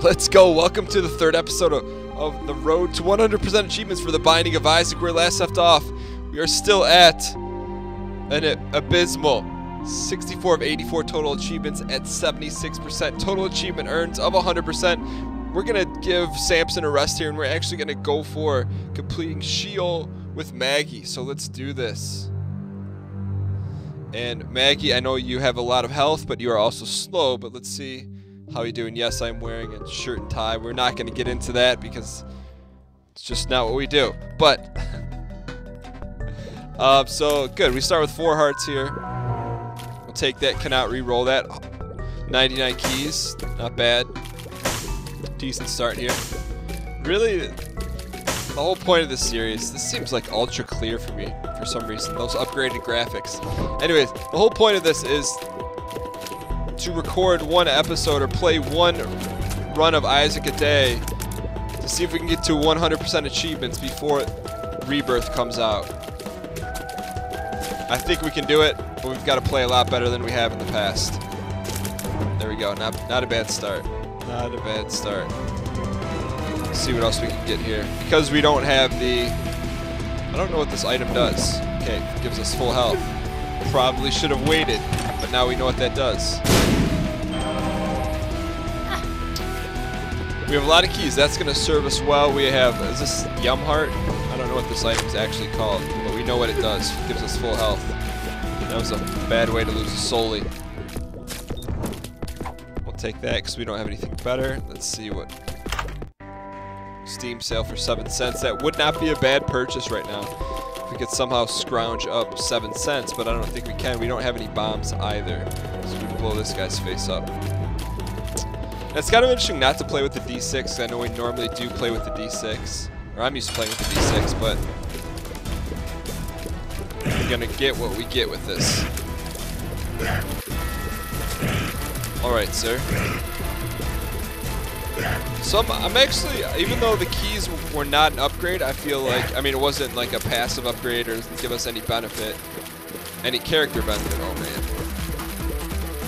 Let's go. Welcome to the third episode of, of the road to 100% achievements for the Binding of Isaac. Where last left off, we are still at an abysmal 64 of 84 total achievements at 76% total achievement earns of 100%. We're going to give Samson a rest here, and we're actually going to go for completing Sheol with Maggie. So let's do this. And Maggie, I know you have a lot of health, but you are also slow. But let's see how are you doing. Yes, I'm wearing a shirt and tie. We're not going to get into that because it's just not what we do. But, uh, so good. We start with four hearts here. We'll take that. Cannot re-roll that. 99 keys. Not bad. Decent start here. Really, the whole point of this series, this seems like ultra clear for me for some reason. Those upgraded graphics. Anyways, the whole point of this is to record one episode or play one run of Isaac a day to see if we can get to 100% achievements before Rebirth comes out. I think we can do it, but we've got to play a lot better than we have in the past. There we go. Not, not a bad start. Not a bad start. Let's see what else we can get here. Because we don't have the... I don't know what this item does. Okay, gives us full health. Probably should have waited, but now we know what that does. We have a lot of keys. That's going to serve us well. We have, is this Yum Heart? I don't know what this item is actually called, but we know what it does. It gives us full health. That was a bad way to lose a Soli. We'll take that because we don't have anything better. Let's see what... Steam sale for 7 cents. That would not be a bad purchase right now. If we could somehow scrounge up 7 cents, but I don't think we can. We don't have any bombs either. So we can blow this guy's face up. It's kind of interesting not to play with the D6. I know we normally do play with the D6. Or I'm used to playing with the D6, but we're going to get what we get with this. Alright, sir. So I'm, I'm, actually, even though the keys were not an upgrade, I feel like, I mean, it wasn't like a passive upgrade or give us any benefit, any character benefit. Oh,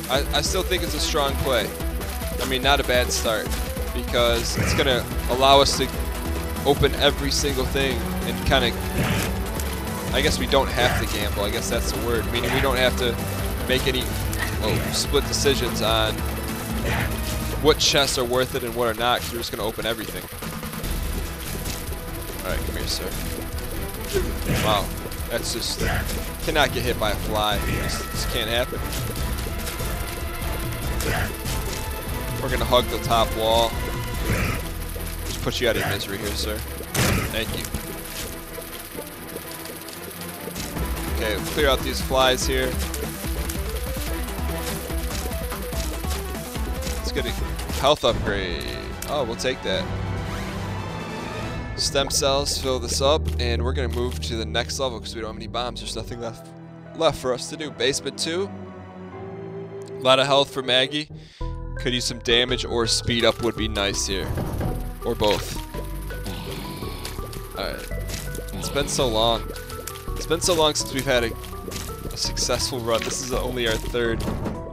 man. I, I still think it's a strong play. I mean, not a bad start because it's going to allow us to open every single thing and kind of, I guess we don't have to gamble. I guess that's the word. Meaning we don't have to make any well, split decisions on what chests are worth it and what are not because we're just going to open everything. Alright, come here, sir. Wow. That's just... Cannot get hit by a fly. This, this can't happen. We're to hug the top wall. Just put you out of misery here, sir. Thank you. Okay, clear out these flies here. Let's get a health upgrade. Oh, we'll take that. Stem cells, fill this up, and we're to move to the next level because we don't have any bombs. There's nothing left left for us to do. Basement 2. A lot of health for Maggie. Could use some damage or speed up would be nice here. Or both. Alright. It's been so long. It's been so long since we've had a, a successful run. This is only our third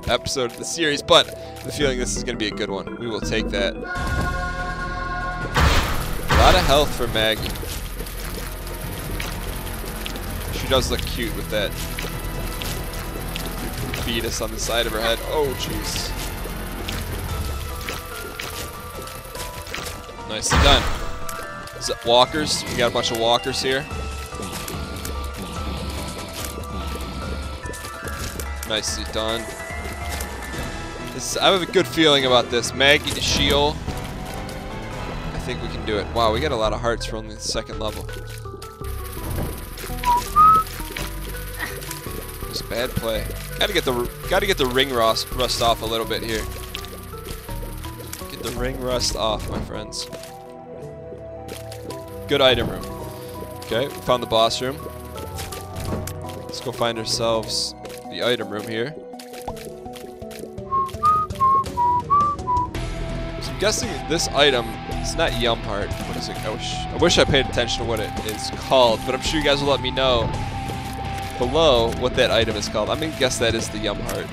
episode of the series, but the feeling this is going to be a good one. We will take that. A lot of health for Maggie. She does look cute with that fetus on the side of her head. Oh, jeez. Nicely done. Walkers. We got a bunch of walkers here. Nicely done. This, I have a good feeling about this. Maggie to Sheol. I think we can do it. Wow, we got a lot of hearts for only the second level. Just bad play. Gotta get the gotta get the ring rust rust off a little bit here. Get the ring rust off, my friends. Good item room. Okay, found the boss room. Let's go find ourselves the item room here. So I'm guessing this item, it's not Yum Heart. What is it? I wish, I wish I paid attention to what it is called, but I'm sure you guys will let me know below what that item is called. I'm going to guess that is the Yum Heart.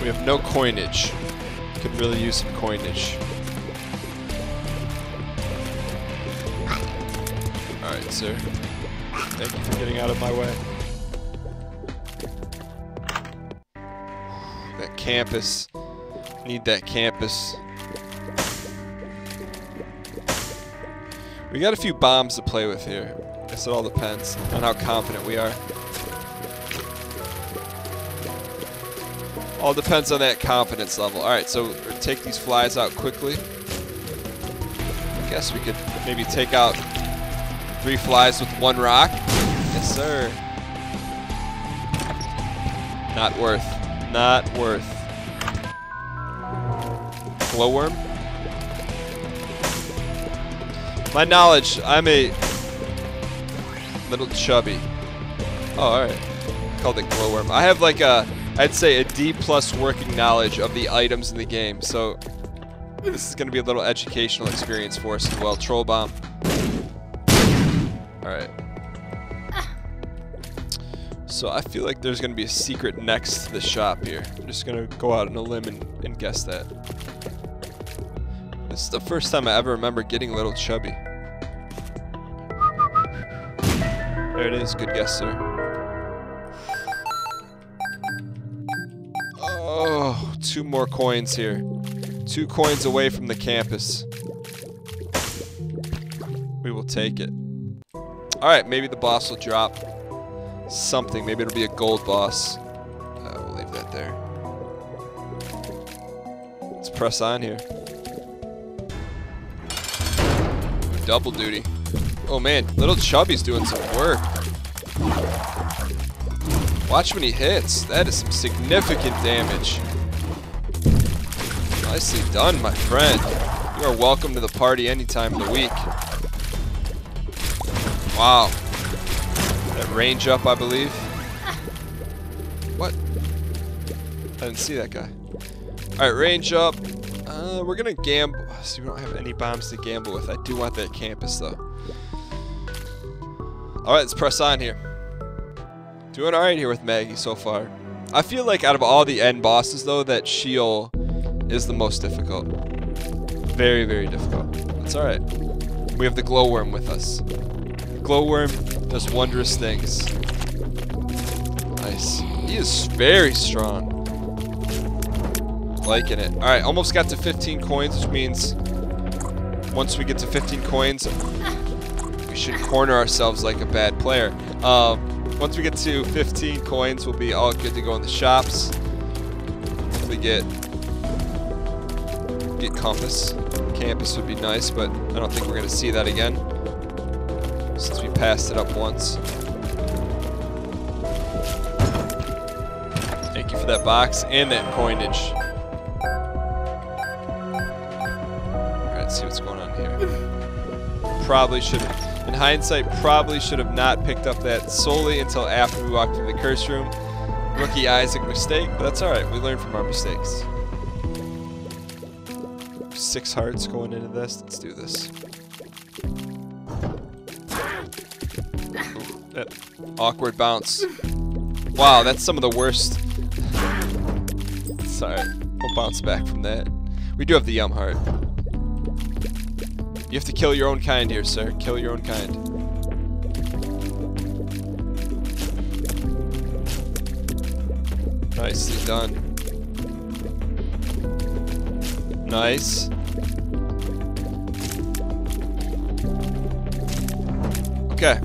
We have no coinage. Could really use some coinage. Alright, sir. Thank you for getting out of my way. That compass. Need that compass. We got a few bombs to play with here. I guess it all depends on how confident we are. All depends on that confidence level. Alright, so take these flies out quickly. I guess we could maybe take out three flies with one rock. Yes, sir. Not worth. Not worth. Glowworm. My knowledge, I'm a little chubby. Oh, alright. Called it glowworm. I have like a, I'd say a D plus working knowledge of the items in the game, so this is going to be a little educational experience for us as well. Troll bomb. Alright. So I feel like there's going to be a secret next to the shop here. I'm just going to go out on a limb and, and guess that. This is the first time I ever remember getting a little chubby. There it is. Good guess, sir. Two more coins here. Two coins away from the compass. We will take it. Alright, maybe the boss will drop something. Maybe it'll be a gold boss. Uh, we'll leave that there. Let's press on here. Double duty. Oh man, little Chubby's doing some work. Watch when he hits. That is some significant damage. Nicely done, my friend. You are welcome to the party any time of the week. Wow. That range up, I believe. What? I didn't see that guy. Alright, range up. Uh, we're gonna gamble. See, we don't have any bombs to gamble with. I do want that compass, though. Alright, let's press on here. Doing alright here with Maggie so far. I feel like out of all the end bosses, though, that Sheol is the most difficult. Very, very difficult. That's alright. We have the glowworm with us. Glowworm does wondrous things. Nice. He is very strong. Liking it. Alright, almost got to 15 coins, which means once we get to 15 coins, we should corner ourselves like a bad player. Um, once we get to 15 coins, we'll be all good to go in the shops. Hopefully get get compass. Campus would be nice, but I don't think we're gonna see that again since we passed it up once. Thank you for that box and that coinage. Alright, let's see what's going on here. Probably should have, in hindsight, probably should have not picked up that solely until after we walked through the curse room. Rookie Isaac mistake, but that's alright. We learn from our mistakes. Six hearts going into this. Let's do this. That awkward bounce. Wow, that's some of the worst. Sorry, we'll bounce back from that. We do have the Yum Heart. You have to kill your own kind here, sir. Kill your own kind. Nicely done. Nice. Okay.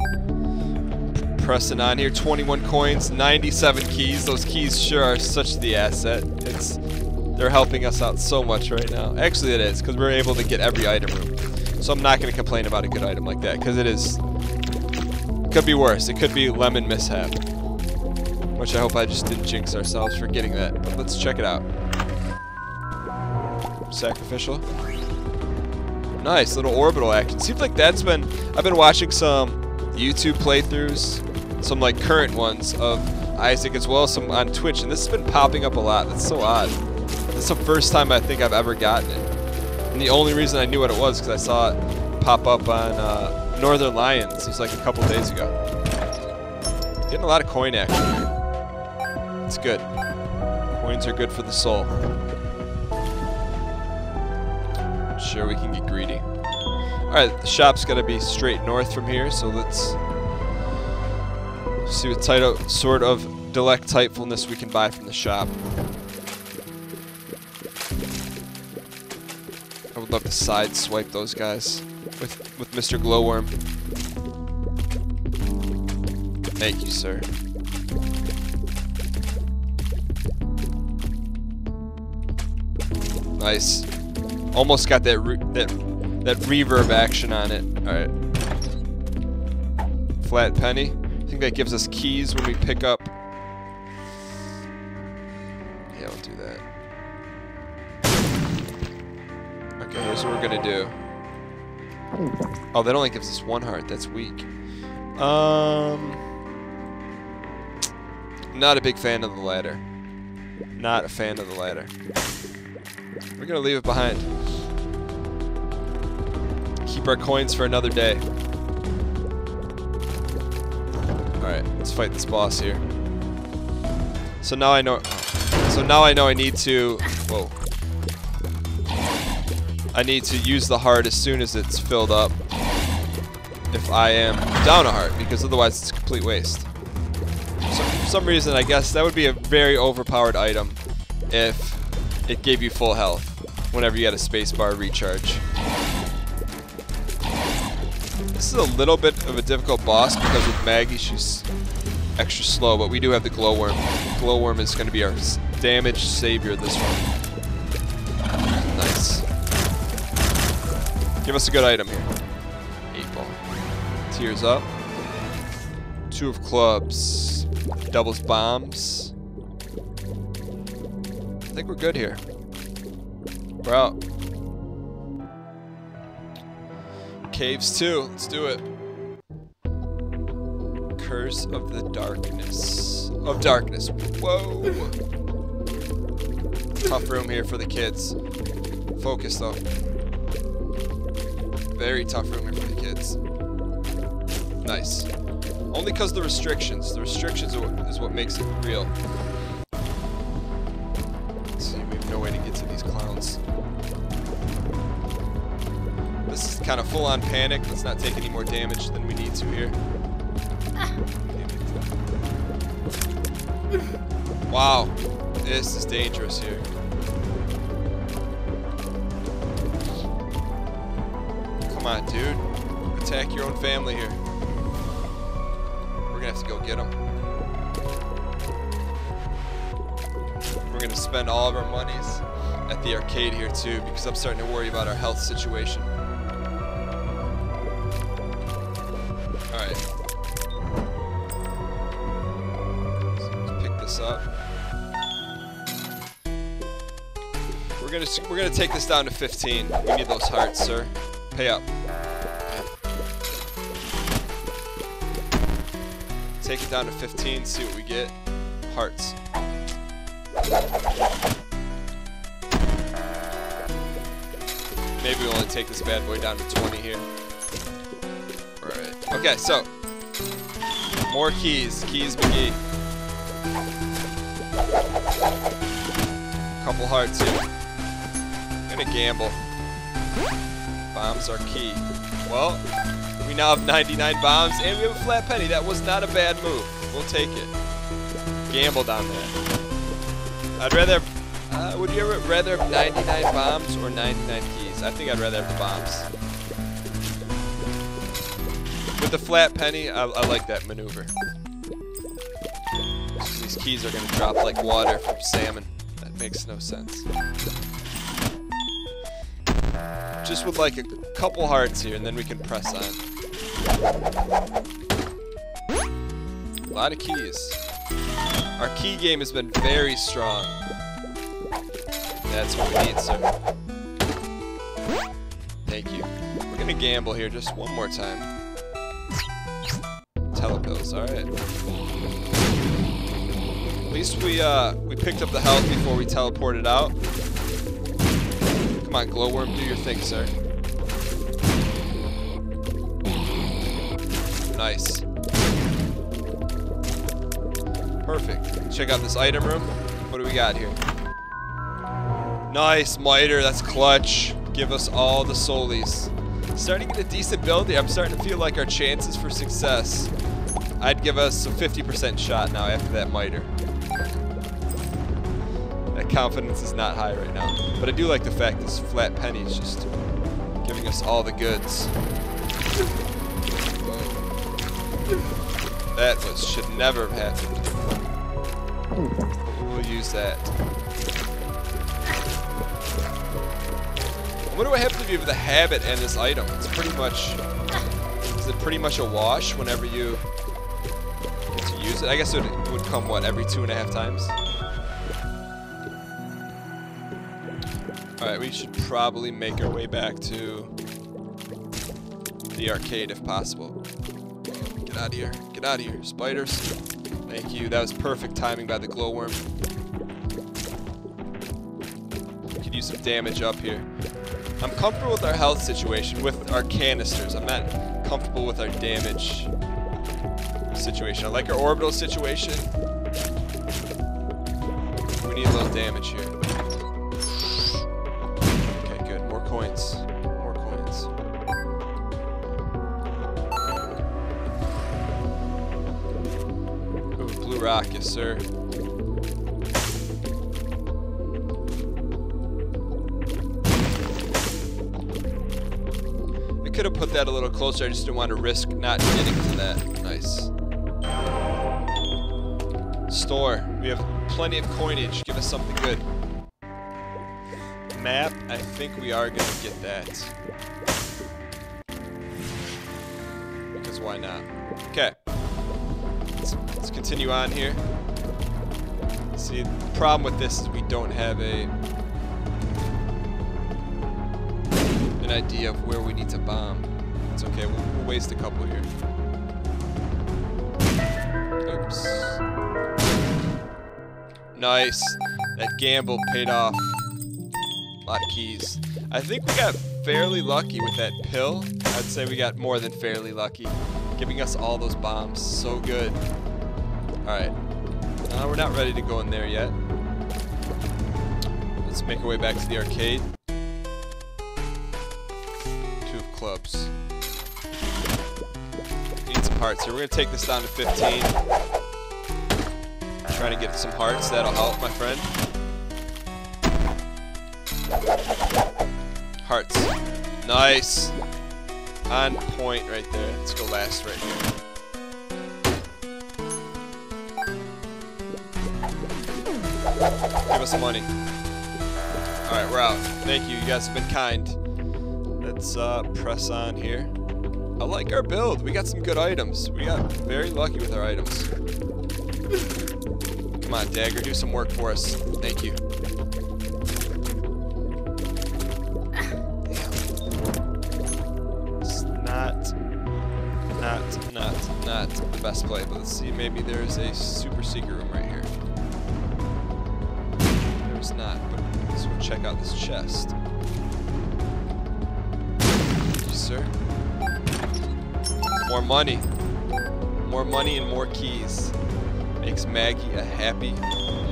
Pressing on here, 21 coins, 97 keys. Those keys sure are such the asset. It's they're helping us out so much right now. Actually, it is because we're able to get every item room. So I'm not going to complain about a good item like that because it is. It could be worse. It could be lemon mishap, which I hope I just didn't jinx ourselves for getting that. But let's check it out. Sacrificial. Nice little orbital action. Seems like that's been. I've been watching some YouTube playthroughs, some like current ones of Isaac as well some on Twitch, and this has been popping up a lot. That's so odd. It's the first time I think I've ever gotten it. And the only reason I knew what it was because I saw it pop up on uh, Northernlion's. It was like a couple days ago. Getting a lot of coin action. It's good. Coins are good for the soul. Sure, we can get greedy. Alright, the shop's gotta be straight north from here, so let's see what title, sort of delectfulness we can buy from the shop. I would love to side swipe those guys with with Mr. Glowworm. Thank you, sir. Nice. Almost got that that that reverb action on it. All right. Flat penny. I think that gives us keys when we pick up. Yeah, we'll do that. Okay, here's what we're gonna do. Oh, that only gives us one heart. That's weak. Um, not a big fan of the ladder. Not a fan of the ladder. We're gonna leave it behind. Keep our coins for another day. Alright, let's fight this boss here. So now I know so now I know I need to whoa. I need to use the heart as soon as it's filled up. If I am down a heart, because otherwise it's a complete waste. So for some reason I guess that would be a very overpowered item if it gave you full health whenever you had a spacebar recharge. This is a little bit of a difficult boss because with Maggie she's extra slow, but we do have the glowworm. Glowworm is going to be our damage savior this one. Nice. Give us a good item here. Eight ball. Tears up. Two of clubs. Doubles bombs. I think we're good here. We're out. Caves 2. Let's do it. Curse of the Darkness. Of Darkness. Whoa. Tough room here for the kids. Focus, though. Very tough room here for the kids. Nice. Only because the restrictions. The restrictions is what makes it real. Kind of full-on panic. Let's not take any more damage than we need to here. Wow. This is dangerous here. Come on, dude. Attack your own family here. We're gonna have to go get them. We're gonna spend all of our monies at the arcade here too because I'm starting to worry about our health situation. We're gonna take this down to 15. We need those hearts, sir. Pay up. Take it down to 15, see what we get. Hearts. Maybe we'll only take this bad boy down to 20 here. Alright. Okay, so. More keys. Keys McGee. Couple hearts here. Gonna gamble. Bombs are key. Well, we now have 99 bombs, and we have a flat penny. That was not a bad move. We'll take it. Gamble on that. I'd rather... Uh, would you rather have 99 bombs or 99 keys? I think I'd rather have the bombs. With the flat penny, I, I like that maneuver. These keys are going to drop like water from salmon. That makes no sense. Just with like a couple hearts here, and then we can press on. A lot of keys. Our key game has been very strong. That's what we need, sir. Thank you. We're gonna gamble here just one more time. Telepills, alright. At least we uh we picked up the health before we teleported out. Come on, glowworm, do your thing, sir. Nice. Perfect. Check out this item room. What do we got here? Nice, miter. That's clutch. Give us all the solies. Starting to get a decent build here. I'm starting to feel like our chances for success. I'd give us a 50% shot now after that miter. Confidence is not high right now. But I do like the fact this flat penny is just giving us all the goods. That was, should never have happened. We'll use that. I wonder what happens if you have the habit and this item. It's pretty much, is it pretty much a wash whenever you get to use it? I guess it would come, what, every two and a half times? Alright, we should probably make our way back to the arcade if possible. Get out of here. Get out of here. Spiders. Thank you. That was perfect timing by the glowworm. Could use some damage up here. I'm comfortable with our health situation, with our canisters. I'm not comfortable with our damage situation. I like our orbital situation. We need a little damage here. Yes sir. I could have put that a little closer, I just didn't want to risk not getting to that. Nice. Store. We have plenty of coinage. Give us something good. Map. I think we are going to get that. Because why not? Okay. Let's, let's continue on here. See, the problem with this is we don't have a an idea of where we need to bomb. It's okay, we'll, we'll waste a couple here. Oops. Nice. That gamble paid off. A lot of keys. I think we got fairly lucky with that pill. I'd say we got more than fairly lucky. Giving us all those bombs. So good. Alright. Uh, we're not ready to go in there yet. Let's make our way back to the arcade. Two of clubs. Need some hearts here. We're going to take this down to 15. Trying to get some hearts. That'll help, my friend. Hearts. Nice. On point right there. Let's go last right here. Give us some money. Alright, we're out. Thank you. You guys have been kind. Let's uh, press on here. I like our build. We got some good items. We got very lucky with our items. Come on, Dagger. Do some work for us. Thank you. It's not, not, not, not the best play, but let's see. Maybe there's a super secret room right here. Not, but check out this chest. Thank you, sir. More money. More money and more keys. Makes Maggie a happy,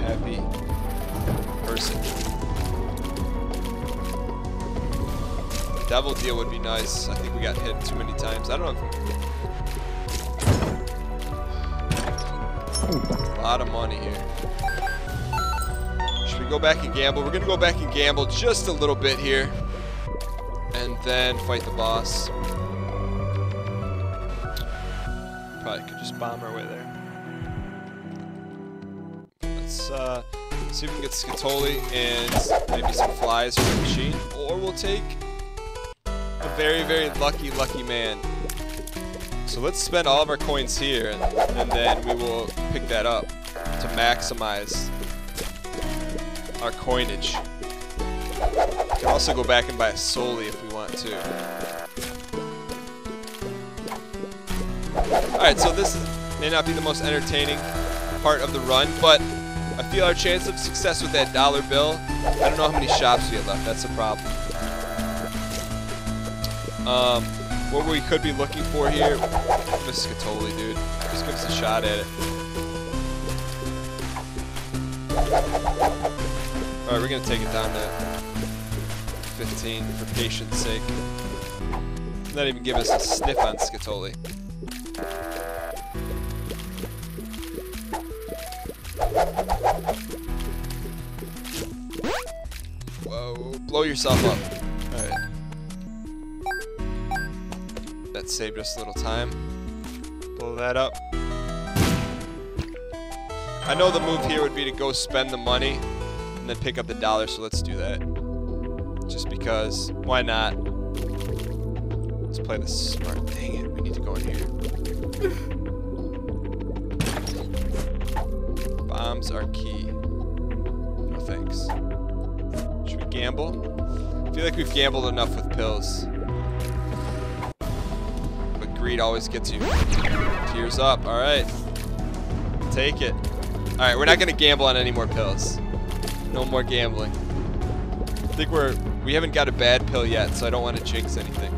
happy person. Devil deal would be nice. I think we got hit too many times. I don't know if... A lot of money here. Go back and gamble? We're going to go back and gamble just a little bit here. And then fight the boss. Probably could just bomb our way there. Let's uh, see if we can get Scatoli and maybe some flies from the machine. Or we'll take a very, very lucky, lucky man. So let's spend all of our coins here, and, and then we will pick that up to maximize our coinage. We can also go back and buy a Soli if we want to. Alright, so this may not be the most entertaining part of the run, but I feel our chance of success with that dollar bill. I don't know how many shops we have left. That's a problem. Um, what we could be looking for here, Miss Scatoli, dude. Just give us a shot at it. Alright, we're gonna take it down to 15 for patience sake. Not even give us a sniff on Scatoli. Whoa, blow yourself up. Alright. That saved us a little time. Blow that up. I know the move here would be to go spend the money and then pick up the dollar, so let's do that. Just because, why not? Let's play this smart. It, we need to go in here. Bombs are key. No thanks. Should we gamble? I feel like we've gambled enough with pills. But greed always gets you. Tears up, alright. Take it. Alright, we're not gonna gamble on any more pills. No more gambling. I think we're we haven't got a bad pill yet, so I don't want to jinx anything.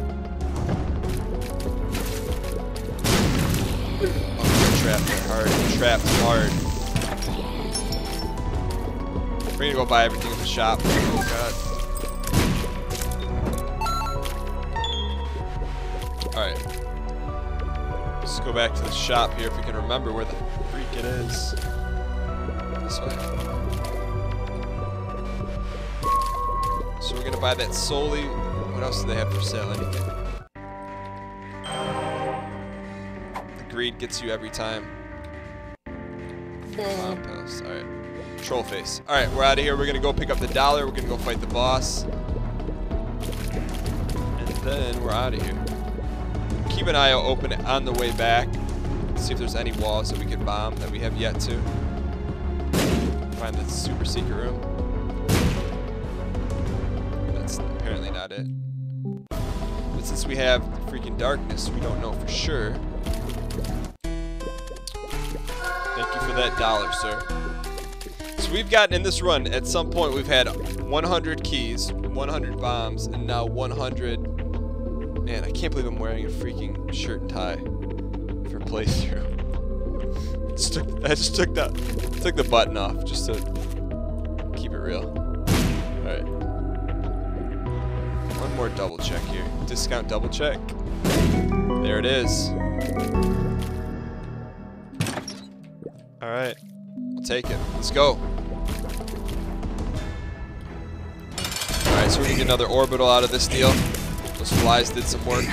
Oh, trapped hard. Trapped hard. We're gonna go buy everything in the shop. Oh god. Alright. Let's go back to the shop here if we can remember where the freak it is. This way. We're gonna buy that solely. What else do they have for sale? Anything? The greed gets you every time. All right. Troll face. All right, we're out of here. We're gonna go pick up the dollar. We're gonna go fight the boss, and then we're out of here. Keep an eye open on the way back. See if there's any walls that we can bomb that we have yet to. Find the super secret room. We have freaking darkness, we don't know for sure. Thank you for that dollar, sir. So we've gotten in this run, at some point we've had 100 keys, 100 bombs, and now 100... Man, I can't believe I'm wearing a freaking shirt and tie for playthrough. Just took, I just took the, took the button off just to keep it real. More double check here. Discount double check. There it is. Alright. We'll take it. Let's go. Alright, so we get another orbital out of this deal. Those flies did some work.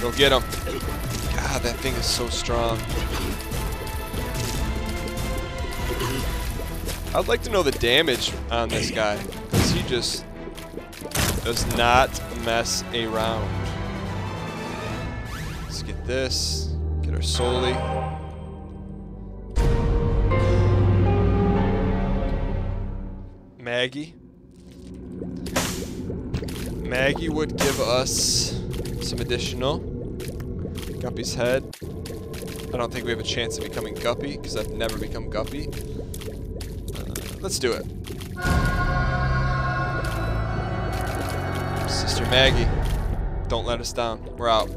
Go get him. God, that thing is so strong. I'd like to know the damage on this guy, just does not mess around. Let's get this, get our Soli. Maggie. Maggie would give us some additional. Guppy's head. I don't think we have a chance of becoming Guppy, because I've never become Guppy. Uh, let's do it. Maggie, don't let us down. We're out.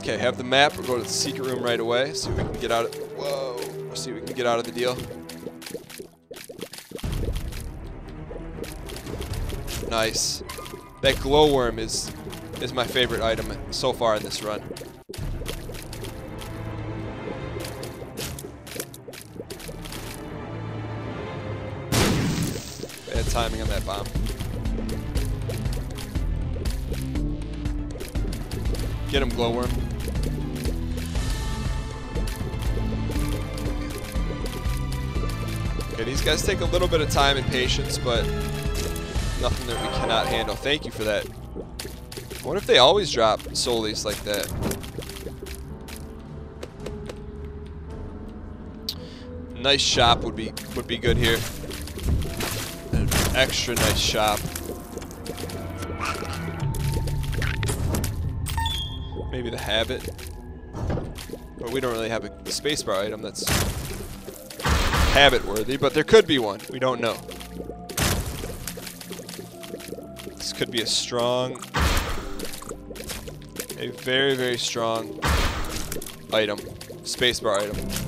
Okay, have the map. We'll go to the secret room right away. See if we can get out of. Whoa! See if we can get out of the deal. Nice. That glowworm is is my favorite item so far in this run. Timing on that bomb. Get him, glowworm. Okay, these guys take a little bit of time and patience, but nothing that we cannot handle. Thank you for that. Wonder if they always drop solis like that. Nice shop would be would be good here. Extra nice shop. Maybe the habit. But we don't really have a spacebar item that's habit worthy, but there could be one. We don't know. This could be a strong, a very, very strong item, spacebar item.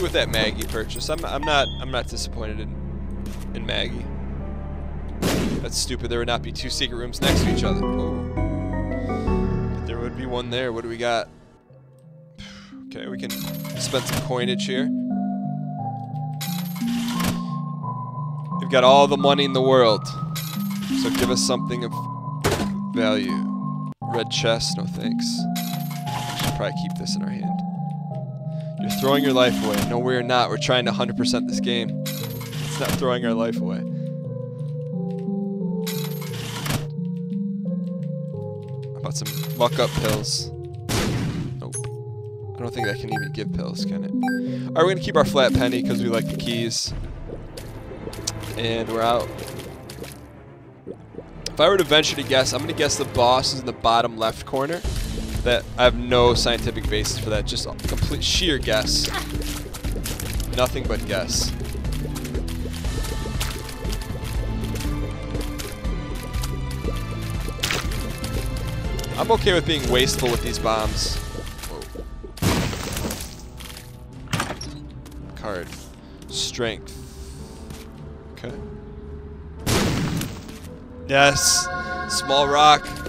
With that Maggie purchase. I'm, I'm not I'm not disappointed in in Maggie. That's stupid. There would not be two secret rooms next to each other. Oh. But there would be one there. What do we got? Okay, we can spend some coinage here. We've got all the money in the world. So give us something of value. Red chest, no thanks. Should probably keep this in our hand. You're throwing your life away. No, we're not. We're trying to 100% this game. It's not throwing our life away. How about some muck up pills? Nope. I don't think that can even give pills, can it? Alright, we're gonna keep our flat penny because we like the keys. And we're out. If I were to venture to guess, I'm gonna guess the boss is in the bottom left corner. That I have no scientific basis for that. Just complete sheer guess. Nothing but guess. I'm okay with being wasteful with these bombs. Whoa. Card. Strength. Okay. Yes. Small rock.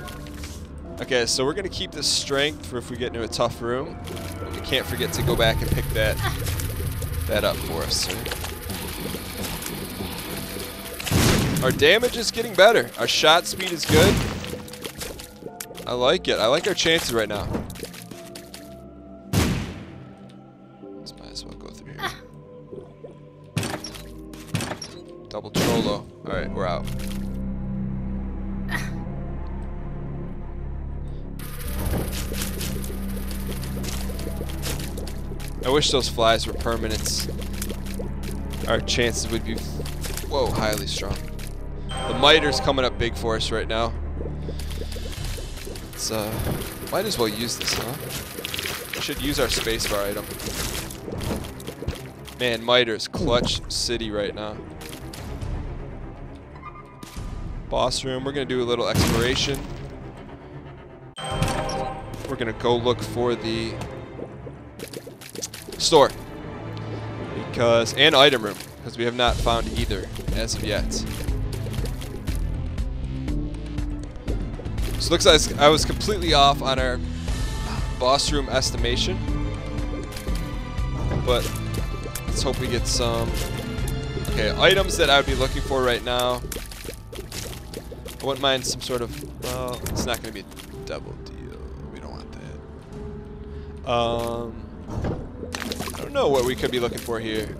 Okay, so we're gonna keep the strength for if we get into a tough room. We can't forget to go back and pick that that up for us. Our damage is getting better. Our shot speed is good. I like it. I like our chances right now. Wish those flies were permanents. Our chances would be, whoa, highly strong. The miter's coming up big for us right now. It's, uh, might as well use this, huh? Should use our spacebar item. Man, miter's clutch city right now. Boss room, we're gonna do a little exploration. We're gonna go look for the store. Because, and item room, because we have not found either as of yet. So looks like I was completely off on our boss room estimation. But let's hope we get some. Okay, items that I would be looking for right now. I wouldn't mind some sort of, well, it's not going to be a double deal. We don't want that. Um, don't know what we could be looking for here.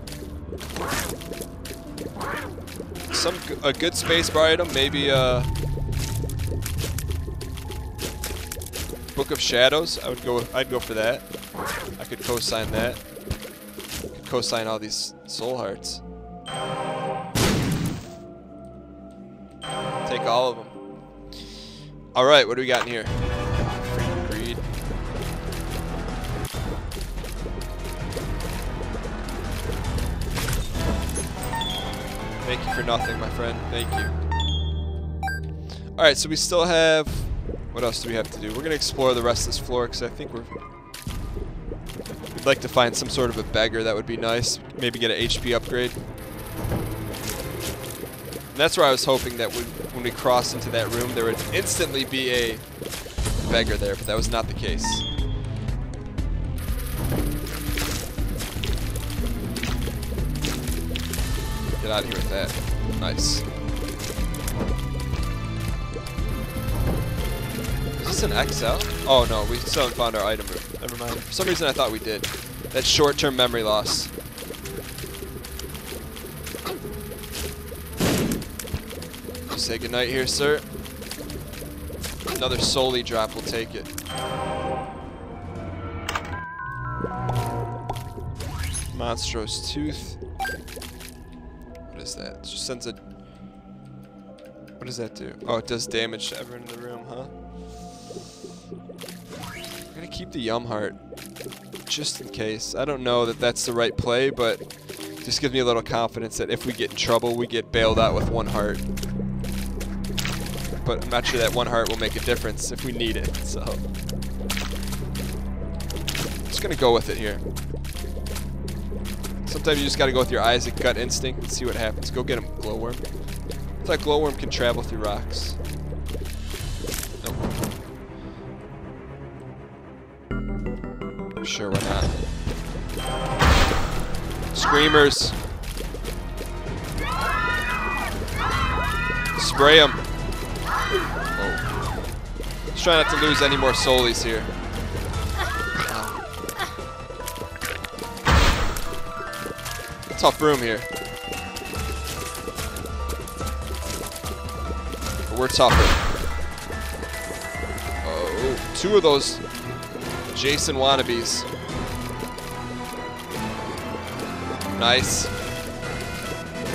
Some a good spacebar item, maybe a Book of Shadows. I would go. I'd go for that. I could co-sign that. Could co-sign all these soul hearts. Take all of them. All right, what do we got in here? Thank you for nothing, my friend. Thank you. All right, so we still have. What else do we have to do? We're gonna explore the rest of this floor because I think we're. We'd like to find some sort of a beggar. That would be nice. Maybe get an HP upgrade. And that's where I was hoping that when, when we crossed into that room, there would instantly be a beggar there, but that was not the case. Get out of here with that. Nice. Is this an XL? Oh no, we still haven't found our item. Never mind. For some reason I thought we did. That short-term memory loss. Say goodnight here, sir. Another Soli drop will take it. Monstro's Tooth. Just sends a... What does that do? Oh, it does damage to everyone in the room, huh? I'm gonna keep the Yum Heart. Just in case. I don't know that that's the right play, but just gives me a little confidence that if we get in trouble, we get bailed out with one heart. but I'm not sure that one heart will make a difference if we need it. So, I'm just gonna go with it here. Sometimes you just gotta go with your eyes and gut instinct and see what happens. Go get him, glowworm. I thought glowworm can travel through rocks. Nope. Sure, why not? Screamers. Spray him! Oh. Just try not to lose any more soulies here. Tough room here. But we're tougher. Oh, two of those Jason wannabes. Nice.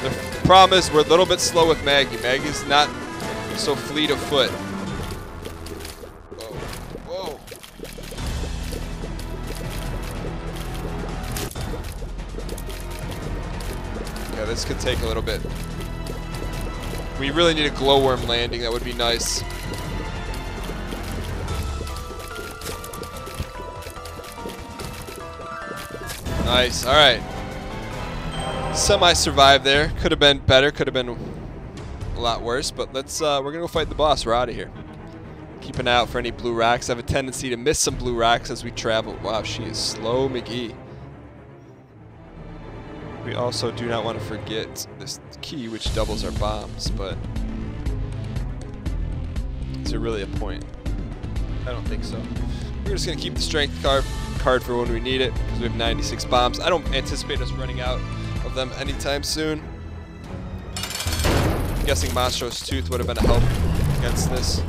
The problem is we're a little bit slow with Maggie. Maggie's not so fleet of foot. This could take a little bit. We really need a glowworm landing. That would be nice. Nice. All right. Semi-survived there. Could have been better. Could have been a lot worse. But let's. Uh, we're gonna go fight the boss. We're out of here. Keep an eye out for any blue rocks. I have a tendency to miss some blue rocks as we travel. Wow, she is slow, McGee. We also do not want to forget this key, which doubles our bombs, but is there really a point? I don't think so. We're just going to keep the strength card, card for when we need it, because we have 96 bombs. I don't anticipate us running out of them anytime soon. I'm guessing Monstro's Tooth would have been a help against this.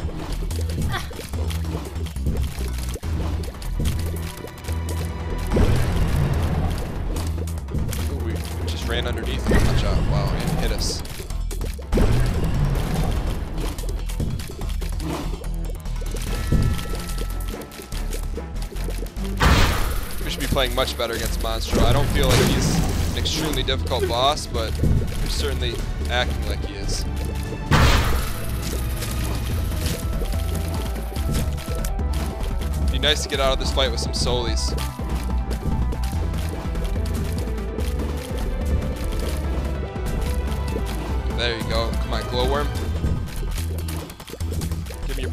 Underneath. Watch out. Wow, it hit us. We should be playing much better against Monstro. I don't feel like he's an extremely difficult boss, but he's certainly acting like he is. Be nice to get out of this fight with some soulies.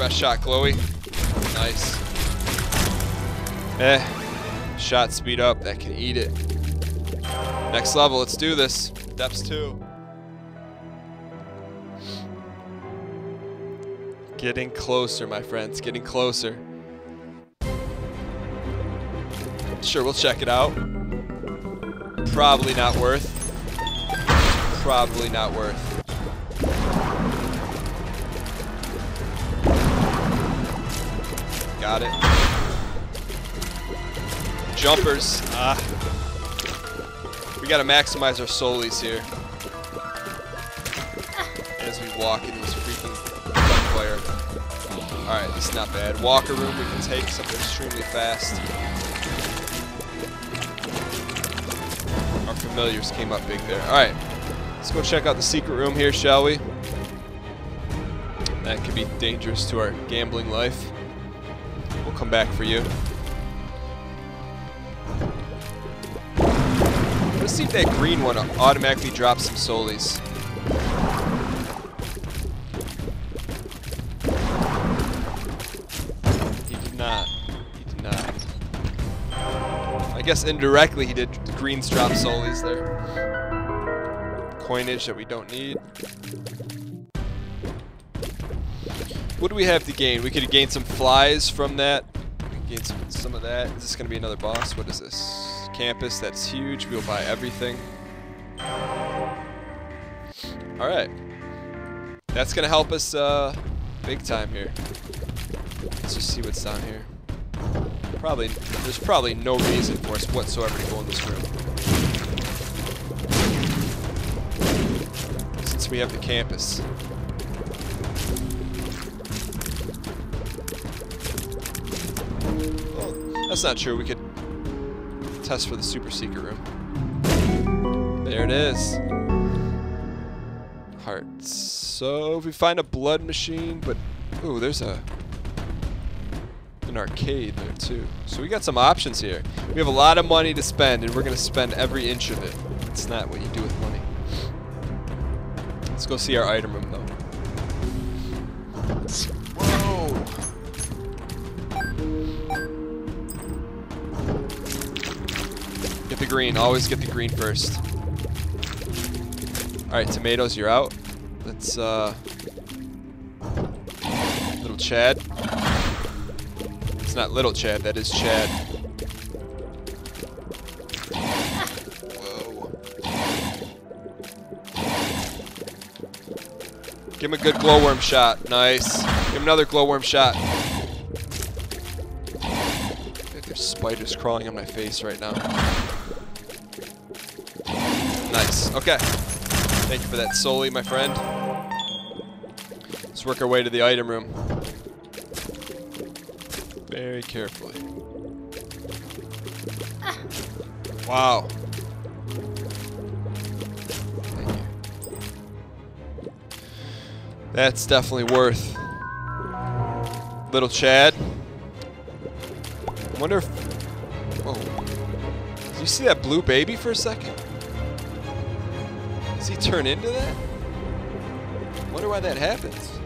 Best shot, Glowy. Nice. Eh. Shot speed up. That can eat it. Next level. Let's do this. Depths 2. Getting closer, my friends. Getting closer. Sure, we'll check it out. Probably not worth. Probably not worth. Got it. Jumpers. Ah. We gotta maximize our soulies here. As we walk into this freaking gunfire. Alright, this is not bad. Walker room we can take something extremely fast. Our familiars came up big there. Alright. Let's go check out the secret room here, shall we? That could be dangerous to our gambling life. We'll come back for you. Let's see if that green one automatically drops some soulies. He did not. He did not. I guess indirectly he did greens drop soulies there. Coinage that we don't need. What do we have to gain? We could gain some flies from that. Gain some, some of that. Is this going to be another boss? What is this? Compass, that's huge. We'll buy everything. Alright. That's going to help us uh, big time here. Let's just see what's down here. Probably, there's probably no reason for us whatsoever to go in this room. Since we have the compass. That's not true. We could test for the super secret room. There it is. Hearts. So if we find a blood machine, but ooh, there's a an arcade there too. So we got some options here. We have a lot of money to spend, and we're gonna spend every inch of it. It's not what you do with money. Let's go see our item room green. Always get the green first. All right, tomatoes, you're out. Let's uh, little Chad. It's not little Chad. That is Chad. Whoa. Give him a good glowworm shot. Nice. Give him another glowworm shot. There's spiders crawling on my face right now. Nice. Okay. Thank you for that, Soli, my friend. Let's work our way to the item room. Very carefully. Wow. Thank you. That's definitely worth. Little Chad. I wonder if. Whoa. Did you see that blue baby for a second? Turn into that? Wonder why that happens.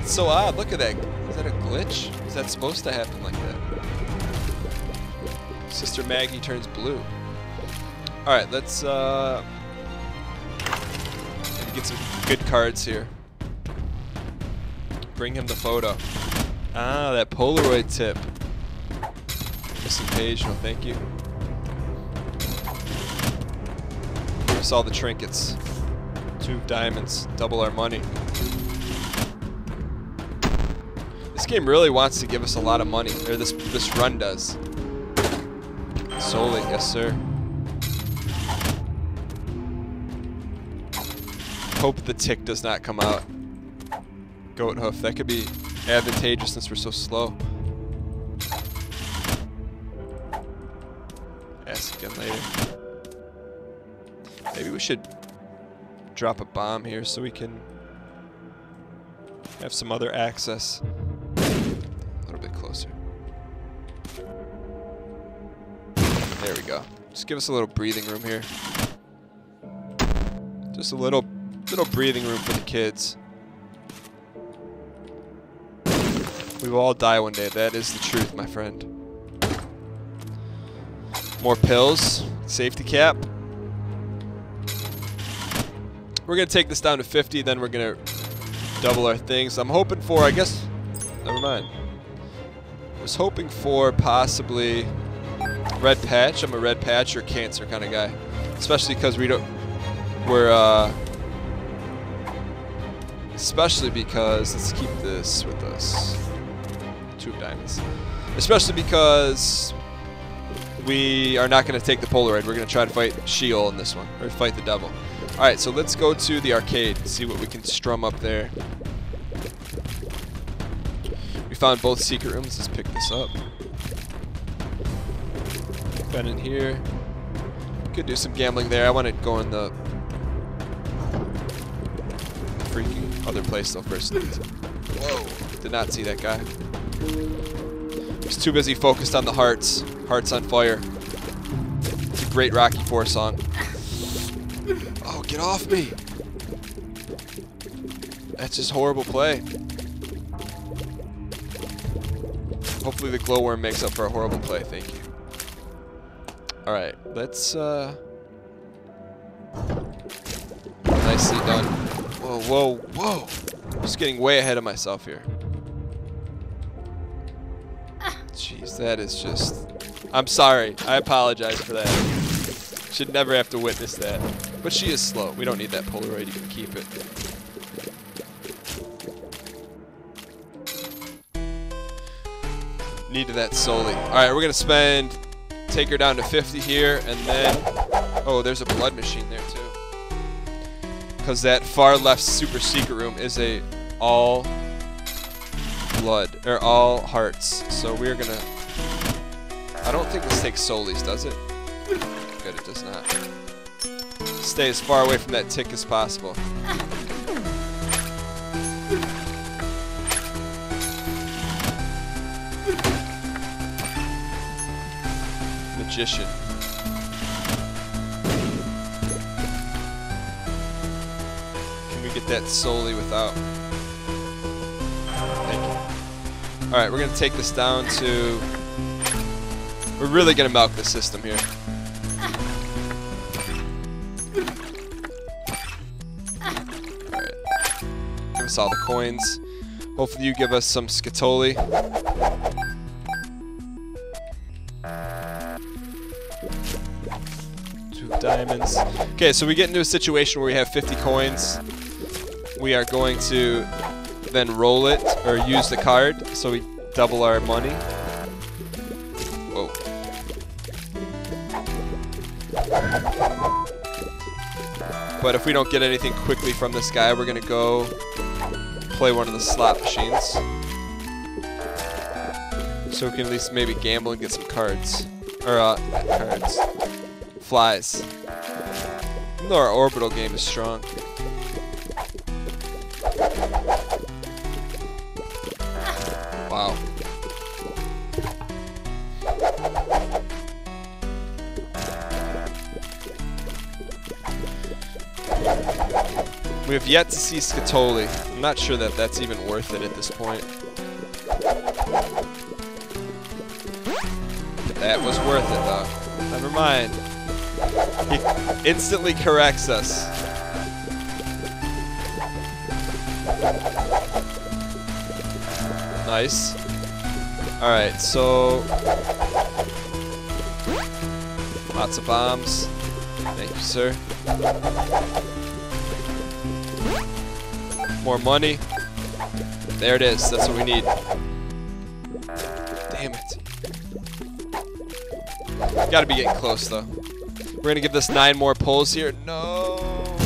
It's so odd. Look at that. Is that a glitch? Is that supposed to happen like that? Sister Maggie turns blue. Alright, let's uh get some good cards here. Bring him the photo. Ah, that Polaroid tip. Missing page, no thank you. Us all the trinkets. Two diamonds, double our money. This game really wants to give us a lot of money, or this this run does. Solely, yes sir. Hope the tick does not come out. Goat hoof, that could be advantageous since we're so slow. Ask again later. Maybe we should drop a bomb here so we can have some other access. A little bit closer. There we go. Just give us a little breathing room here. Just a little little breathing room for the kids. We will all die one day. That is the truth, my friend. More pills. Safety cap. We're going to take this down to 50, then we're going to double our things. I'm hoping for, I guess, never mind. I was hoping for possibly red patch. I'm a red patch or cancer kind of guy. Especially because we don't, we're, uh, especially because, let's keep this with us. Two of diamonds. Especially because we are not going to take the Polaroid. We're going to try to fight Sheol in this one, or fight the devil. Alright, so let's go to the arcade, and see what we can strum up there. We found both secret rooms. Let's pick this up. Been in here. Could do some gambling there. I want to go in the freaking other place though first. Whoa! Did not see that guy. He's too busy focused on the hearts. Hearts on fire. It's a great Rocky 4 song. Get off me! That's just horrible play. Hopefully the glowworm makes up for a horrible play. Thank you. Alright, let's, uh... Nicely done. Whoa, whoa, whoa! I'm just getting way ahead of myself here. Jeez, that is just... I'm sorry. I apologize for that. Should never have to witness that. But she is slow. We don't need that Polaroid. You can keep it. Needed that solely. Alright, we're going to spend... Take her down to 50 here, and then... Oh, there's a blood machine there, too. Because that far left super secret room is a all blood, or all hearts. So we're going to... I don't think this takes Solis, does it? Good, it does not stay as far away from that tick as possible. Magician. Can we get that solely without... Alright, we're going to take this down to... We're really going to milk the system here. All the coins. Hopefully you give us some Scatoli. Two diamonds. Okay, so we get into a situation where we have 50 coins. We are going to then roll it, or use the card, so we double our money. But if we don't get anything quickly from this guy, we're going to go play one of the slot machines. So we can at least maybe gamble and get some cards. Or, uh, cards. Flies. Even though our orbital game is strong. Yet to see Scatoli. I'm not sure that that's even worth it at this point. That was worth it, though. Never mind. He instantly corrects us. Nice. Alright, so... Lots of bombs. Thank you, sir. More money. There it is. That's what we need. Damn it. Gotta be getting close, though. We're gonna give this nine more pulls here. No.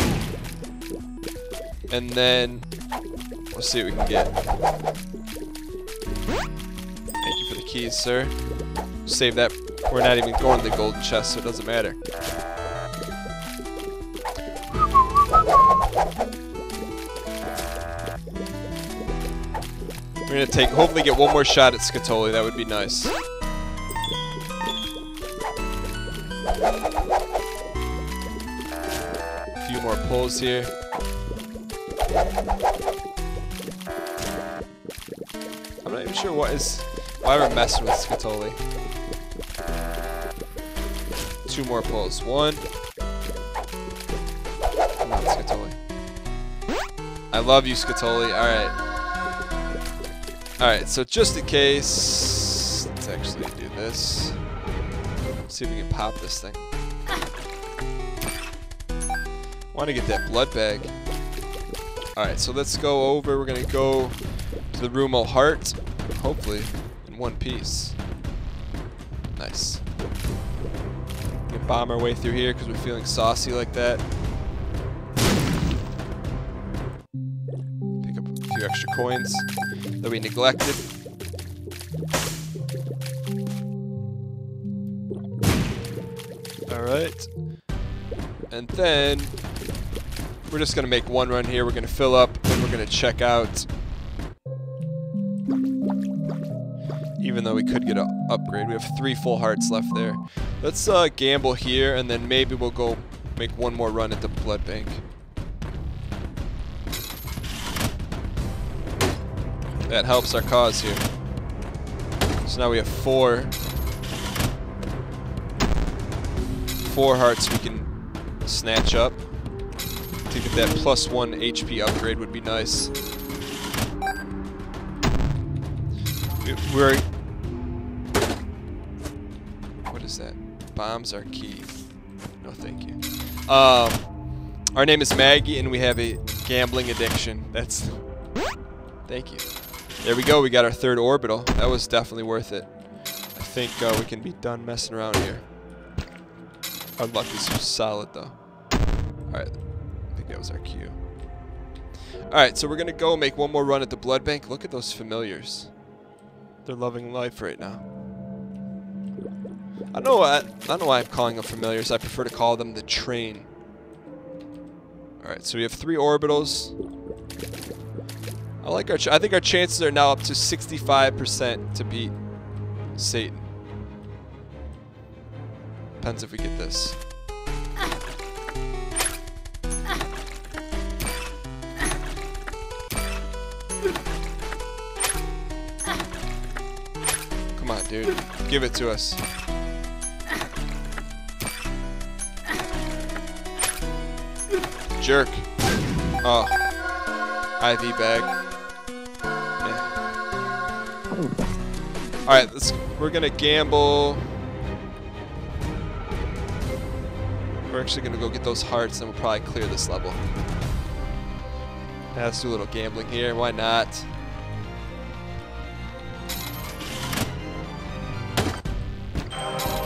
And then we'll see what we can get. Thank you for the keys, sir. Save that. We're not even going to the golden chest, so it doesn't matter. We're gonna take, hopefully get one more shot at Scatoli. That would be nice. A few more pulls here. I'm not even sure what is, why we're messing with Scatoli. Two more pulls. One. Come on, Scatoli. I love you, Scatoli. Alright. Alright, so just in case, let's actually do this. See if we can pop this thing. Want to get that blood bag. Alright, so let's go over. We're going to go to the Rumo Heart, hopefully, in one piece. Nice. Gonna bomb our way through here because we're feeling saucy like that. Pick up a few extra coins that we neglected. Alright. And then we're just going to make one run here. We're going to fill up and we're going to check out. Even though we could get an upgrade. We have three full hearts left there. Let's uh, gamble here and then maybe we'll go make one more run at the blood bank. That helps our cause here. So now we have four. Four hearts we can snatch up. To get that plus one HP upgrade would be nice. We're... What is that? Bombs are key. No thank you. Um, our name is Maggie and we have a gambling addiction. That's... Thank you. There we go. We got our third orbital. That was definitely worth it. I think uh, we can be done messing around here. Our luck is solid, though. Alright. I think that was our cue. Alright, so we're to go make one more run at the blood bank. Look at those familiars. They're loving life right now. I know why, I don't know why I'm calling them familiars. I prefer to call them the train. Alright, so we have three orbitals. I like our. I think our chances are now up to 65% to beat Satan. Depends if we get this. Come on, dude. Give it to us. Jerk. Oh. IV bag. Yeah. Alright, let's we're gonna gamble. We're actually gonna go get those hearts and we'll probably clear this level. Yeah, let's do a little gambling here, why not?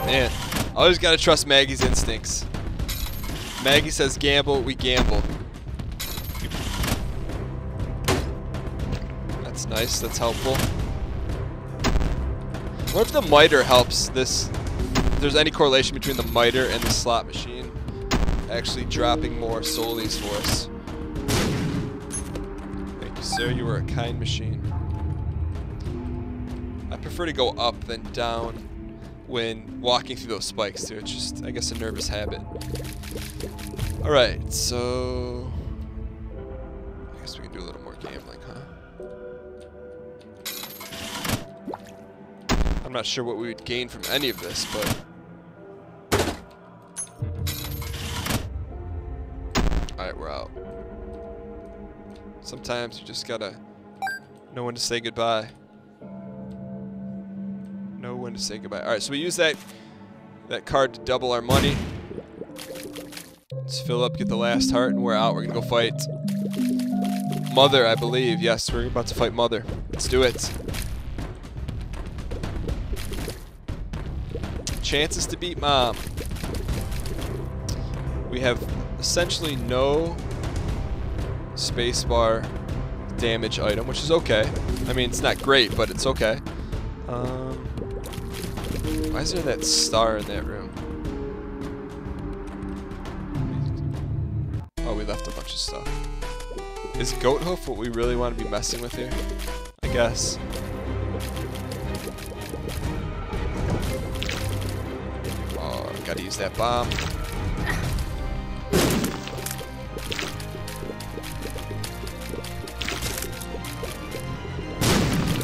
Man, always gotta trust Maggie's instincts. Maggie says gamble, we gamble. That's nice, that's helpful. What if the miter helps this? If there's any correlation between the miter and the slot machine actually dropping more solis for us. Thank you, sir. You were a kind machine. I prefer to go up than down when walking through those spikes too. It's just, I guess, a nervous habit. Alright, so... not sure what we would gain from any of this, but... Alright, we're out. Sometimes you just gotta know when to say goodbye. Know when to say goodbye. Alright, so we use that that card to double our money. Let's fill up, get the last heart, and we're out. We're gonna go fight Mother, I believe. Yes, we're about to fight Mother. Let's do it. Chances to beat Mom. We have essentially no spacebar damage item, which is okay. I mean, it's not great, but it's okay. Um, why is there that star in that room? Oh, we left a bunch of stuff. Is goat hoof what we really want to be messing with here? I guess. Gotta use that bomb.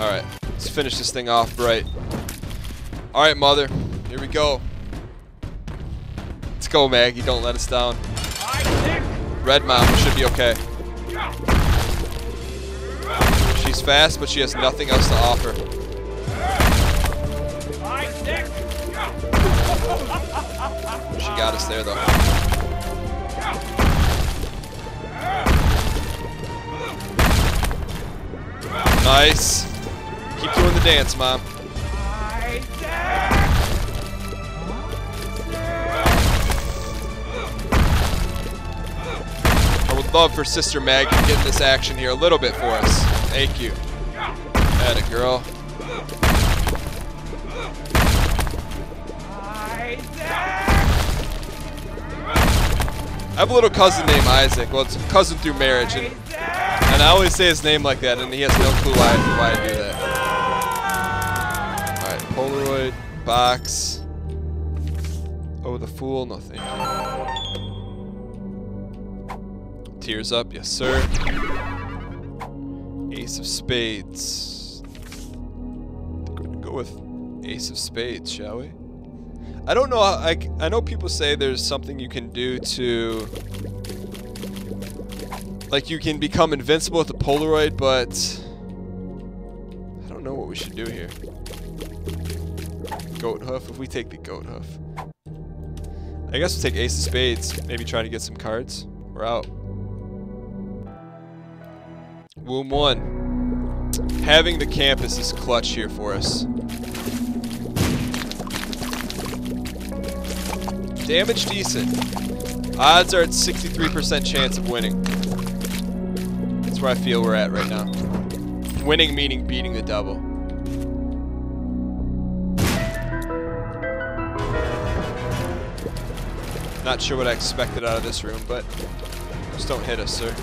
Alright, let's finish this thing off right. Alright, mother. Here we go. Let's go, Maggie. Don't let us down. Red mom should be okay. She's fast, but she has nothing else to offer. She got us there, though. Nice. Keep doing the dance, Mom. I would love for Sister Mag to get this action here a little bit for us. Thank you. Atta girl. I have a little cousin named Isaac. Well, it's a cousin through marriage, and, and I always say his name like that, and he has no clue why, why I do that. Alright, Polaroid, box. Oh, the fool, no thank you. Tears up, yes sir. Ace of spades. We're gonna go with Ace of spades, shall we? I don't know. I, I know people say there's something you can do to. Like, you can become invincible with the Polaroid, but. I don't know what we should do here. Goat hoof. If we take the goat hoof. I guess we'll take Ace of Spades. Maybe try to get some cards. We're out. Womb 1. Having the compass is clutch here for us. Damage decent. Odds are at 63% chance of winning. That's where I feel we're at right now. Winning meaning beating the double. Not sure what I expected out of this room, but just don't hit us, sir.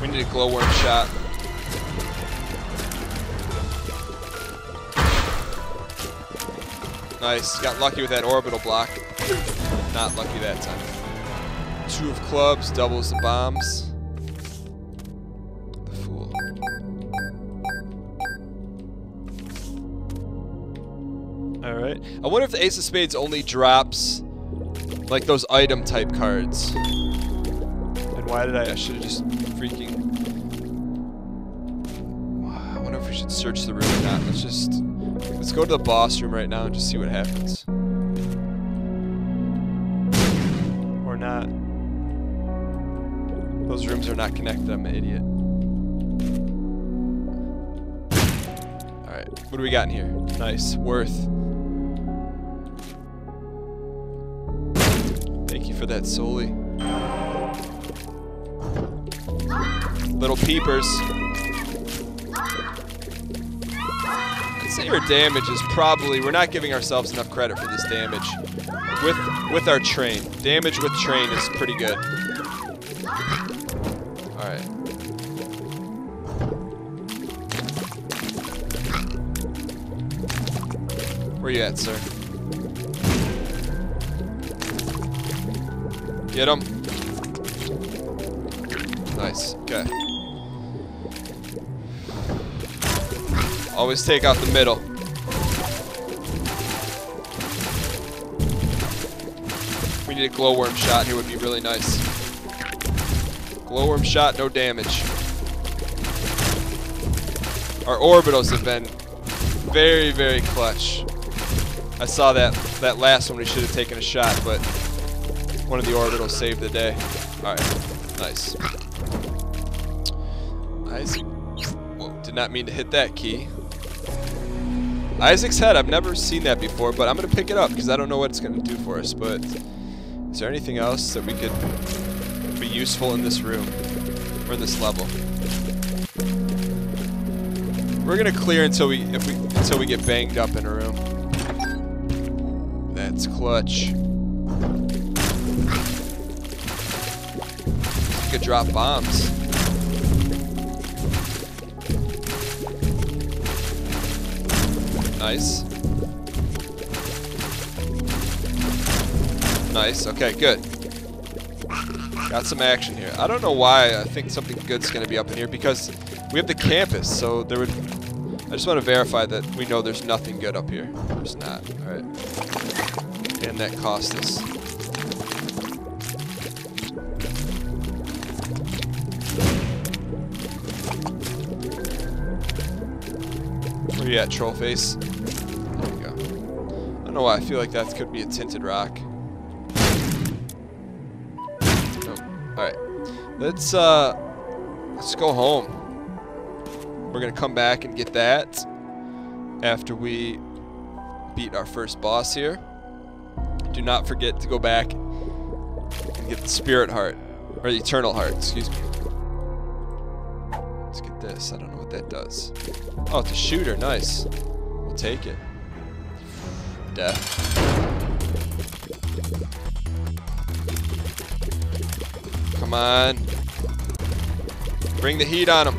We need a glowworm shot. Nice. Got lucky with that orbital block. Not lucky that time. Two of clubs doubles the bombs. The fool. Alright. I wonder if the Ace of Spades only drops like those item type cards. And why did I? I should have just freaking. I wonder if we should search the room or not. Let's just. Let's go to the boss room right now and just see what happens. Or not. Those rooms are not connected. I'm an idiot. Alright. What do we got in here? Nice. Worth. Thank you for that, Soli. Little peepers. Our damage is probably we're not giving ourselves enough credit for this damage. With with our train. Damage with train is pretty good. Alright. Where you at, sir? Get him. Nice. Okay. Always take out the middle. We need a glowworm shot here would be really nice. Glowworm shot, no damage. Our orbitals have been very, very clutch. I saw that that last one we should have taken a shot, but one of the orbitals saved the day. Alright, nice. Whoa, did not mean to hit that key. Isaac's head, I've never seen that before, but I'm going to pick it up because I don't know what it's going to do for us. But is there anything else that we could be useful in this room or this level? We're going to clear until we if we until we get banged up in a room. That's clutch. You could drop bombs. Nice. Nice. Okay, good. Got some action here. I don't know why I think something good's going to be up in here because we have the compass, so there would... I just want to verify that we know there's nothing good up here. There's not. Alright. And that cost us. Where you at, go. I don't know why I feel like that could be a tinted rock. Alright. Let's uh let's go home. We're gonna come back and get that after we beat our first boss here. Do not forget to go back and get the spirit heart. Or the eternal heart, excuse me. Let's get this. I don't know what that does. Oh, it's a shooter. Nice. We'll take it. Death. Come on. Bring the heat on him.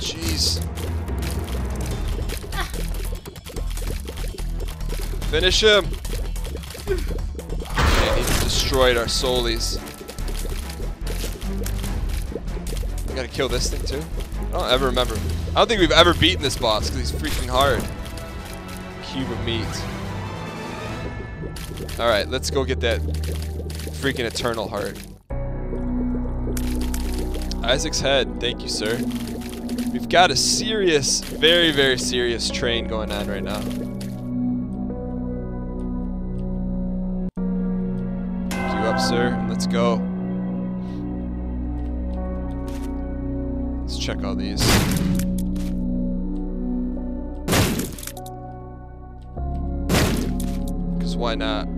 Jeez. Finish him. Man, he destroyed our. We gotta kill this thing too? I don't ever remember. I don't think we've ever beaten this boss because he's freaking hard. Cube of meat. Alright, let's go get that freaking eternal heart. Isaac's head, thank you, sir. We've got a serious, very, very serious train going on right now. Queue up, sir, let's go. Let's check all these. Because why not?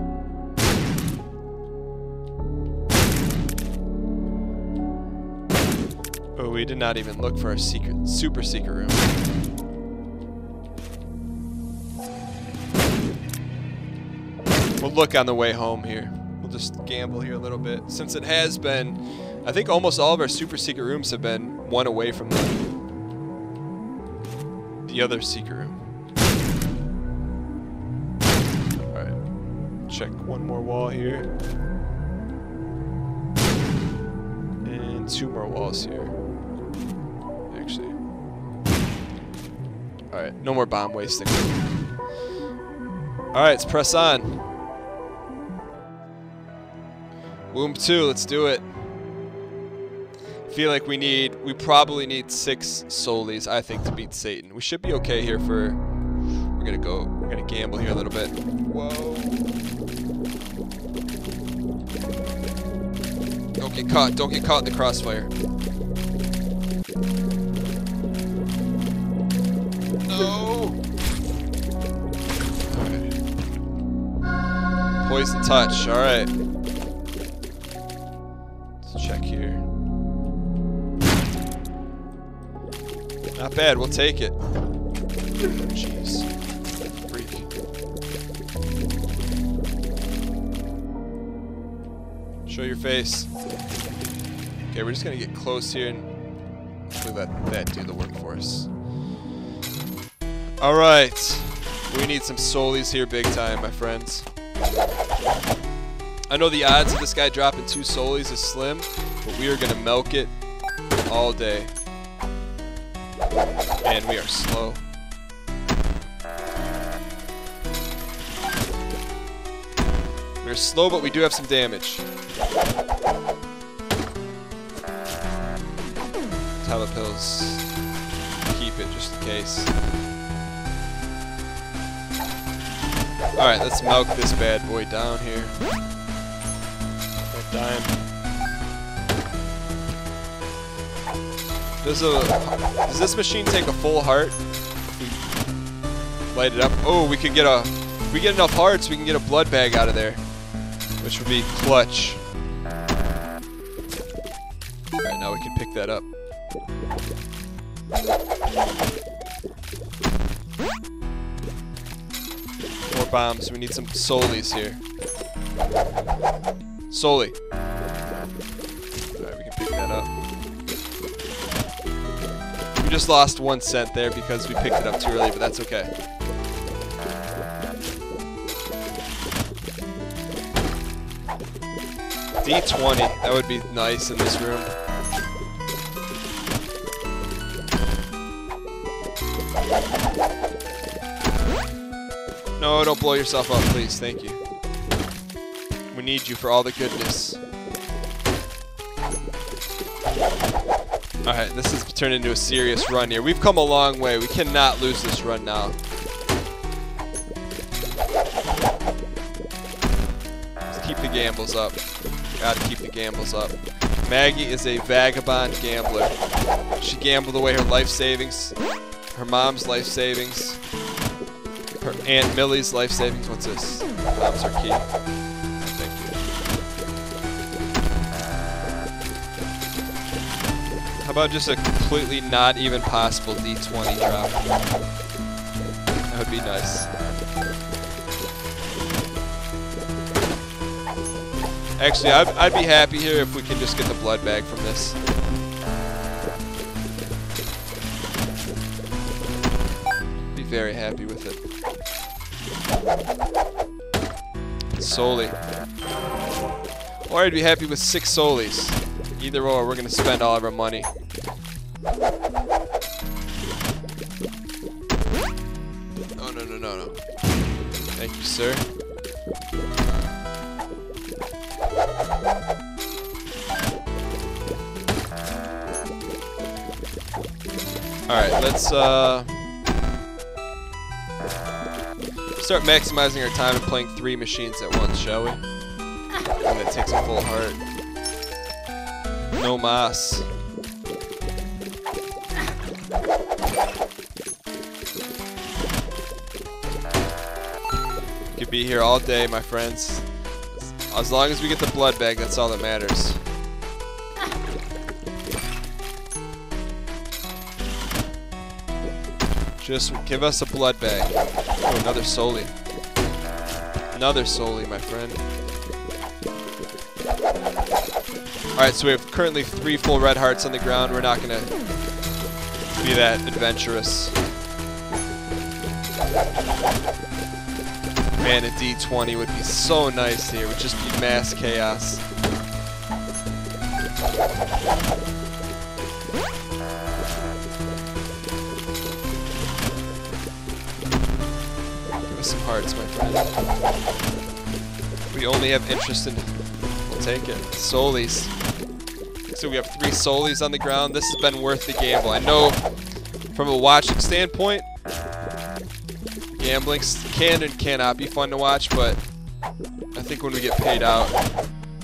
Oh, we did not even look for a secret, super secret room. We'll look on the way home here. We'll just gamble here a little bit. Since it has been, I think almost all of our super secret rooms have been one away from the, the other secret room. Check one more wall here. And two more walls here. Actually. Alright, no more bomb wasting. Alright, let's press on. Womb 2, let's do it. feel like we need, we probably need six Solis, I think, to beat Satan. We should be okay here for, we're gonna go, we're gonna gamble here a little bit. Whoa. Get caught, don't get caught in the crossfire. No! Poison touch, alright. Let's check here. Not bad, we'll take it. Jeez. Freak. Show your face. Okay, we're just gonna get close here and let that do the work for us. Alright. We need some solis here big time, my friends. I know the odds of this guy dropping two solis is slim, but we are gonna milk it all day. And we are slow. We're slow, but we do have some damage. Telepills. Keep it just in case. Alright, let's milk this bad boy down here. That dime. Does a does this machine take a full heart? Light it up. Oh, we could get a if we get enough hearts, we can get a blood bag out of there. Which would be clutch. Alright, now we can pick that up. More bombs. We need some solis here. Soli. Alright, we can pick that up. We just lost one cent there because we picked it up too early, but that's okay. D20, that would be nice in this room. Don't blow yourself up, please. Thank you. We need you for all the goodness. Alright, this has turned into a serious run here. We've come a long way. We cannot lose this run now. Let's keep the gambles up. Gotta keep the gambles up. Maggie is a vagabond gambler. She gambled away her life savings, her mom's life savings, Aunt Millie's life savings. What's this? Mom's her key. Thank you. How about just a completely not even possible D20 drop? That would be nice. Actually, I'd, I'd be happy here if we can just get the blood bag from this. Be very happy with it. Soli. Or I'd be happy with six solis. Either or, we're to spend all of our money. Oh, no, no, no, no. Thank you, sir. Alright, let's uh, start maximizing our time and playing three machines at once, shall we? And it takes a full heart. No mas. Could be here all day, my friends. As long as we get the blood bag, that's all that matters. Just give us a blood bag. Oh, another Soli. Another Soli, my friend. Alright, so we have currently three full red hearts on the ground. We're not going to be that adventurous. Man, a D20 would be so nice here. It would just be mass chaos. My friend. We only have interest in... We'll take it. Solis. So we have three Solis on the ground. This has been worth the gamble. I know from a watching standpoint, gambling can and cannot be fun to watch, but I think when we get paid out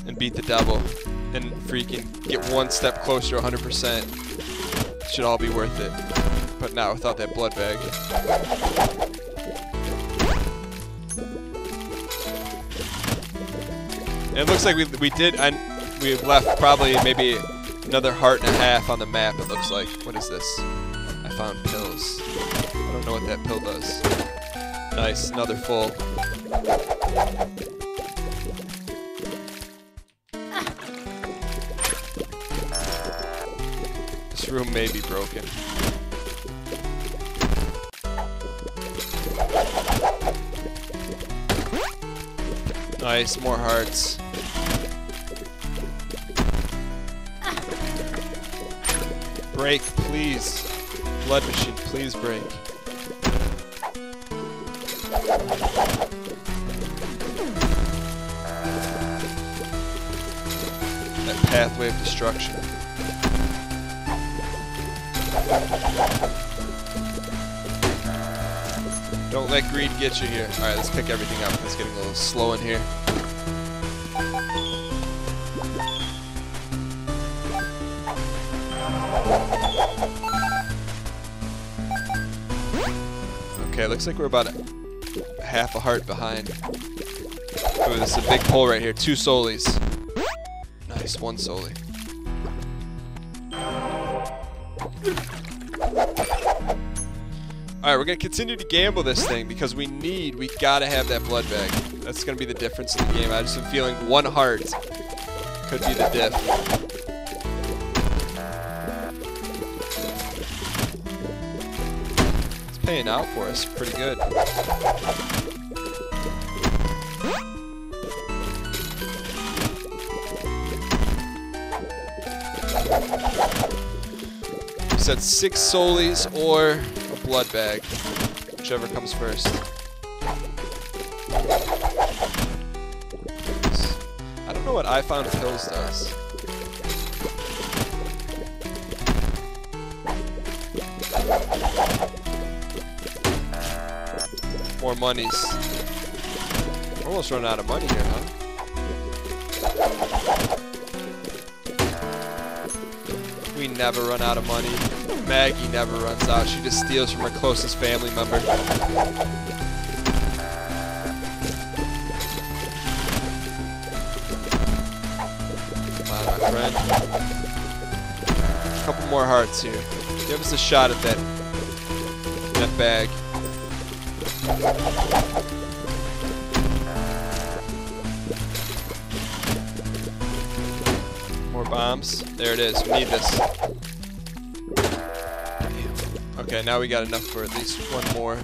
and beat the devil and freaking get one step closer to 100%, it should all be worth it. But not without that blood bag. It looks like we, we did, and we left probably maybe another heart and a half on the map, it looks like. What is this? I found pills. I don't know what that pill does. Nice, another full. This room may be broken. Nice, more hearts. Break, please. Blood machine, please break. That pathway of destruction. Don't let greed get you here. Alright, let's pick everything up. It's getting a little slow in here. Looks like we're about a half a heart behind. Ooh, this is a big pull right here. Two solis. Nice, one soli. Alright, we're going to continue to gamble this thing because we need, we got to have that blood bag. That's going to be the difference in the game. I just am feeling one heart could be the diff. Paying out for us pretty good. Said six Soulies or a blood bag, whichever comes first. I don't know what I found pills does. More monies. We're almost running out of money here, huh? We never run out of money. Maggie never runs out. She just steals from her closest family member. Come on, my friend. A couple more hearts here. Give us a shot at that, that bag. More bombs. There it is. We need this. Okay, now we got enough for at least one more.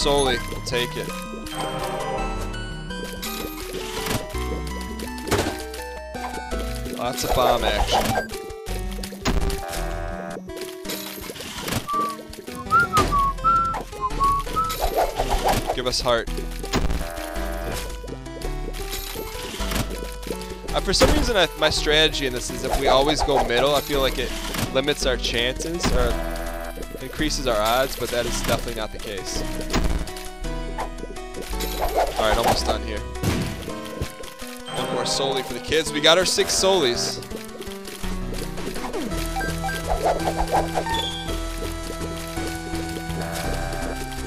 Soulie, we'll take it. Lots of bomb action. Give us heart. Uh, for some reason, I, my strategy in this is if we always go middle, I feel like it limits our chances or increases our odds, but that is definitely not the case. Alright, almost done here. One more soli for the kids. We got our six solis.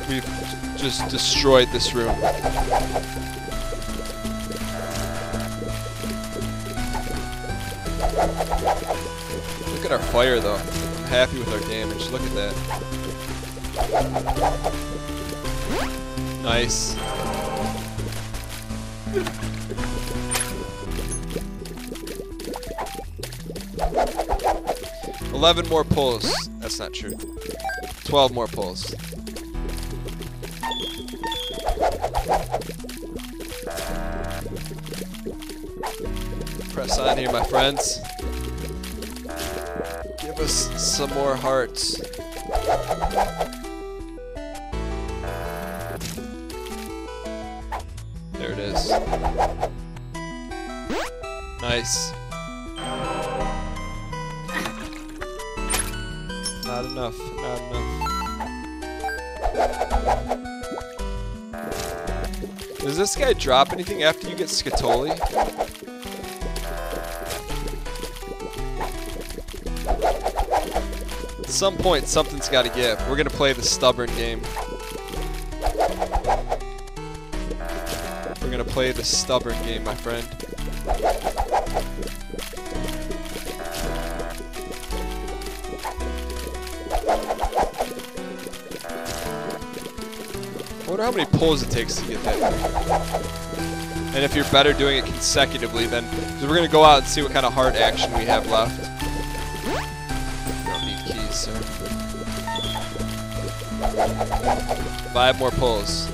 We've just destroyed this room. Look at our fire though. I'm happy with our damage. Look at that. Nice. Eleven more pulls. That's not true. Twelve more pulls. Press on here, my friends. Give us some more hearts. Nice. Not enough, not enough. Does this guy drop anything after you get Scatoli? At some point, something's got to give. We're to play the stubborn game. Play the stubborn game, my friend. I wonder how many pulls it takes to get that. And if you're better doing it consecutively, then we we're gonna go out and see what kind of heart action we have left. Don't need keys, sir. Five more pulls.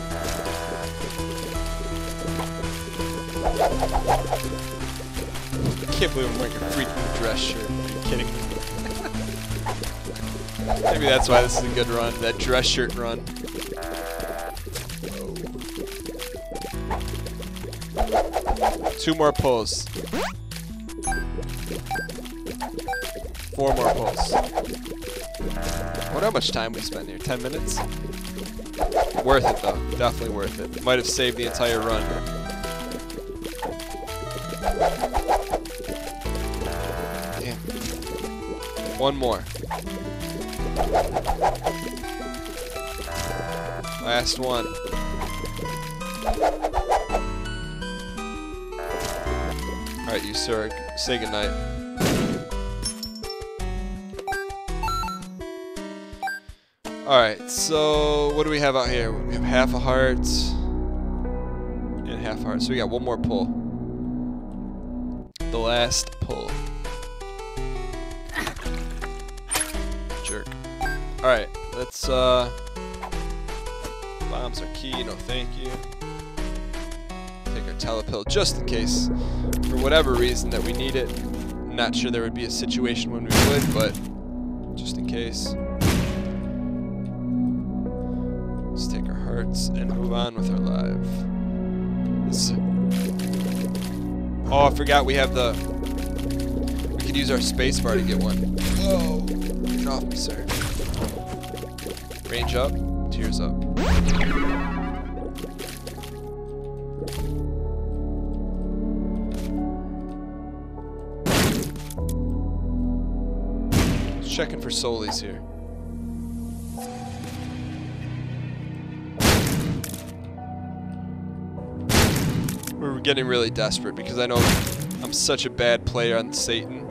Can't believe I'm wearing a freaking dress shirt. Are you kidding me? Maybe that's why this is a good run. That dress shirt run. Two more pulls. Four more pulls. I wonder how much time we spent here. Ten minutes? Worth it though. Definitely worth it. Might have saved the entire run. One more. Last one. Alright, you sir, say goodnight. Alright, so what do we have out here? We have half a heart and half a heart. So we got one more pull. The last pull. Let's uh bombs are key, no thank you. Take our telepill just in case, for whatever reason that we need it. I'm not sure there would be a situation when we would, but just in case. Let's take our hearts and move on with our life. This oh, I forgot we have the. We could use our space spacebar to get one. Whoa! Get off me, sir. Range up, tears up. checking for Solis here. We're getting really desperate because I know I'm such a bad player on Satan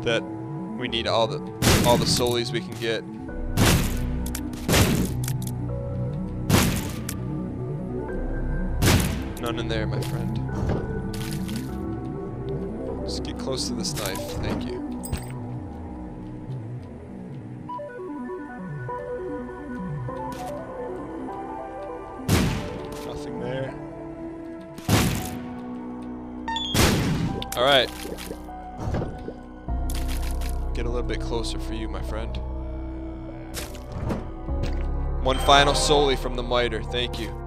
that we need all the all the Solis we can get. None in there, my friend. Just get close to this knife. Thank you. Nothing there. All right. Get a little bit closer for you, my friend. One final solely from the miter. Thank you.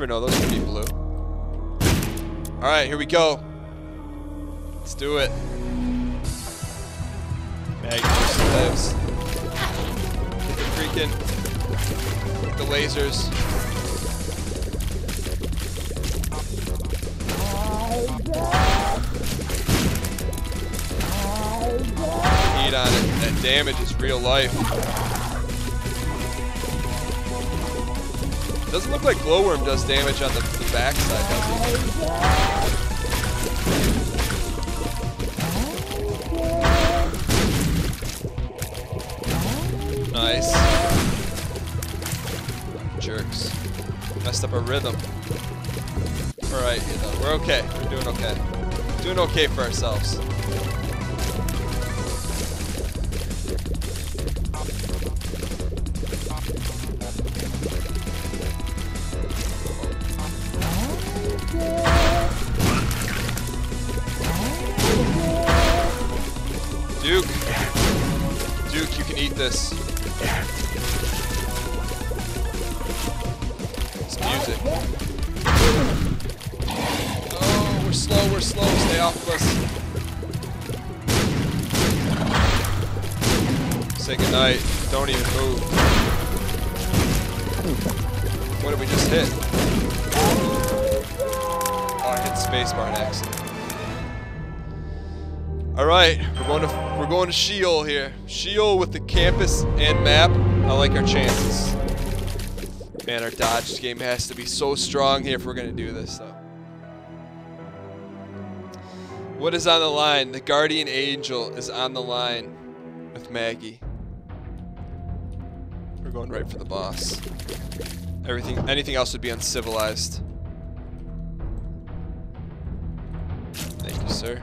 Never know, those could be blue. Alright, here we go. Let's do it. Magnus lives. The freaking. The lasers. Heat on it. That damage is real life. Doesn't look like Glowworm does damage on the, the backside, does he? Nice. Jerks. Messed up our rhythm. Alright, you know, we're okay. We're doing okay. Doing okay for ourselves. To Sheol here. Sheol with the compass and map. I like our chances. Man, our dodge game has to be so strong here if we're gonna do this though. What is on the line? The guardian angel is on the line with Maggie. We're going right for the boss. Everything anything else would be uncivilized. Thank you, sir.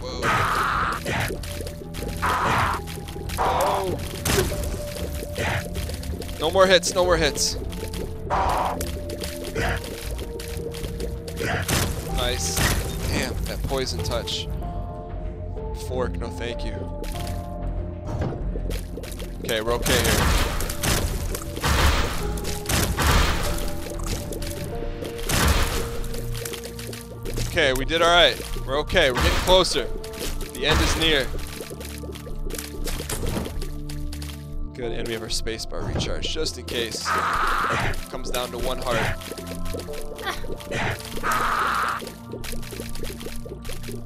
Whoa. No more hits, no more hits. Nice. Damn, that poison touch. Fork, no thank you. Okay, we're okay here. Okay, we did alright. We're okay. We're getting closer. The end is near. Good, and we have our spacebar recharge just in case. Comes down to one heart.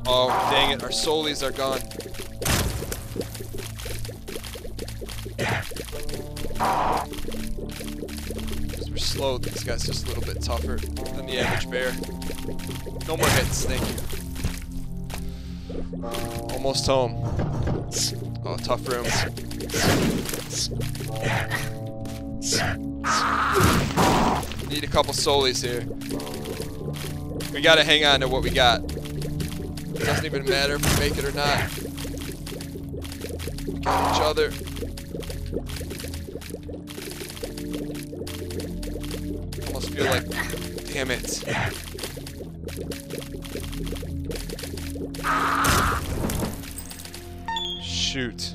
Oh, dang it. Our soulies are gone. Because we're slow, this guy's just a little bit tougher than the average bear. No more hits, thank you. Almost home. Oh, tough room. Need a couple solis here. We gotta hang on to what we got. Doesn't even matter if we make it or not. Got each other. Almost feel like, damn it. Shoot.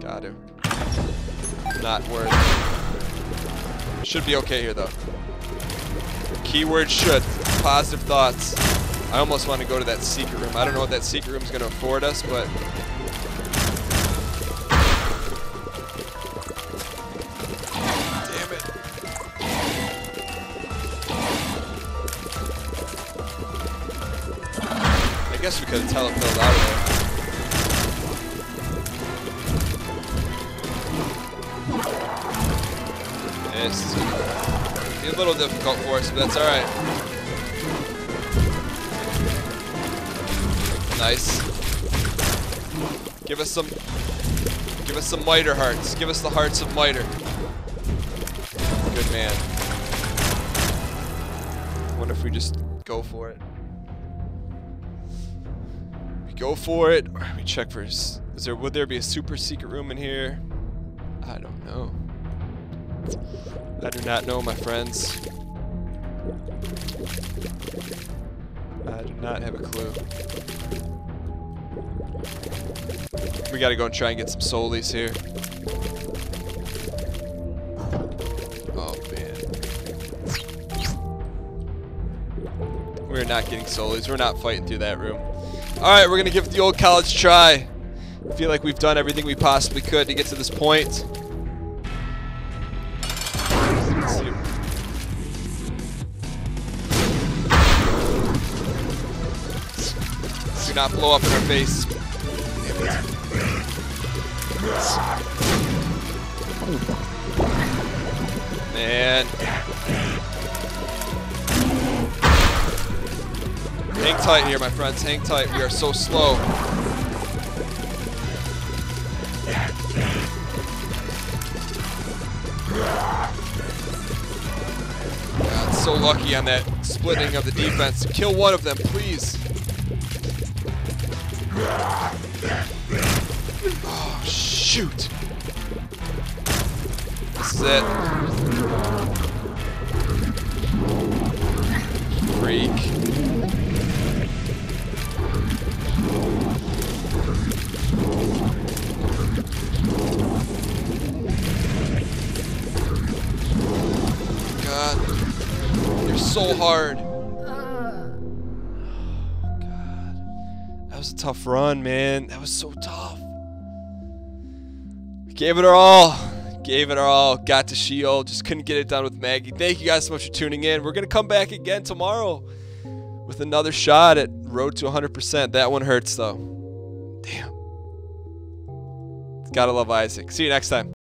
Got to. Not worth. Should be okay here though. Keyword should. Positive thoughts. I almost want to go to that secret room. I don't know what that secret room is going to afford us, but could have telepilled out of there. It's a little difficult for us, but that's alright. Nice. Give us some give us some miter hearts. Give us the hearts of miter. Good man. Wonder if we just go for it? Go for it, or we check for is there would there be a super secret room in here? I don't know. I do not know, my friends. I do not have a clue. We gotta go and try and get some solis here. Oh man. We're not getting solis. We're not fighting through that room. Alright, we're gonna give it the old college try. I feel like we've done everything we possibly could to get to this point. Do not blow up in our face. Man. Hang tight here, my friends. Hang tight. We are so slow. God, so lucky on that splitting of the defense. Kill one of them, please. Oh, shoot. This is it. Freak. Uh. Oh, God. So hard. That was a tough run, man. That was so tough. Gave it our all. Gave it our all. Got to Sheol. Just couldn't get it done with Maggie. Thank you guys so much for tuning in. We're going to come back again tomorrow with another shot at Road to 100%. That one hurts, though. Damn. Gotta love Isaac. See you next time.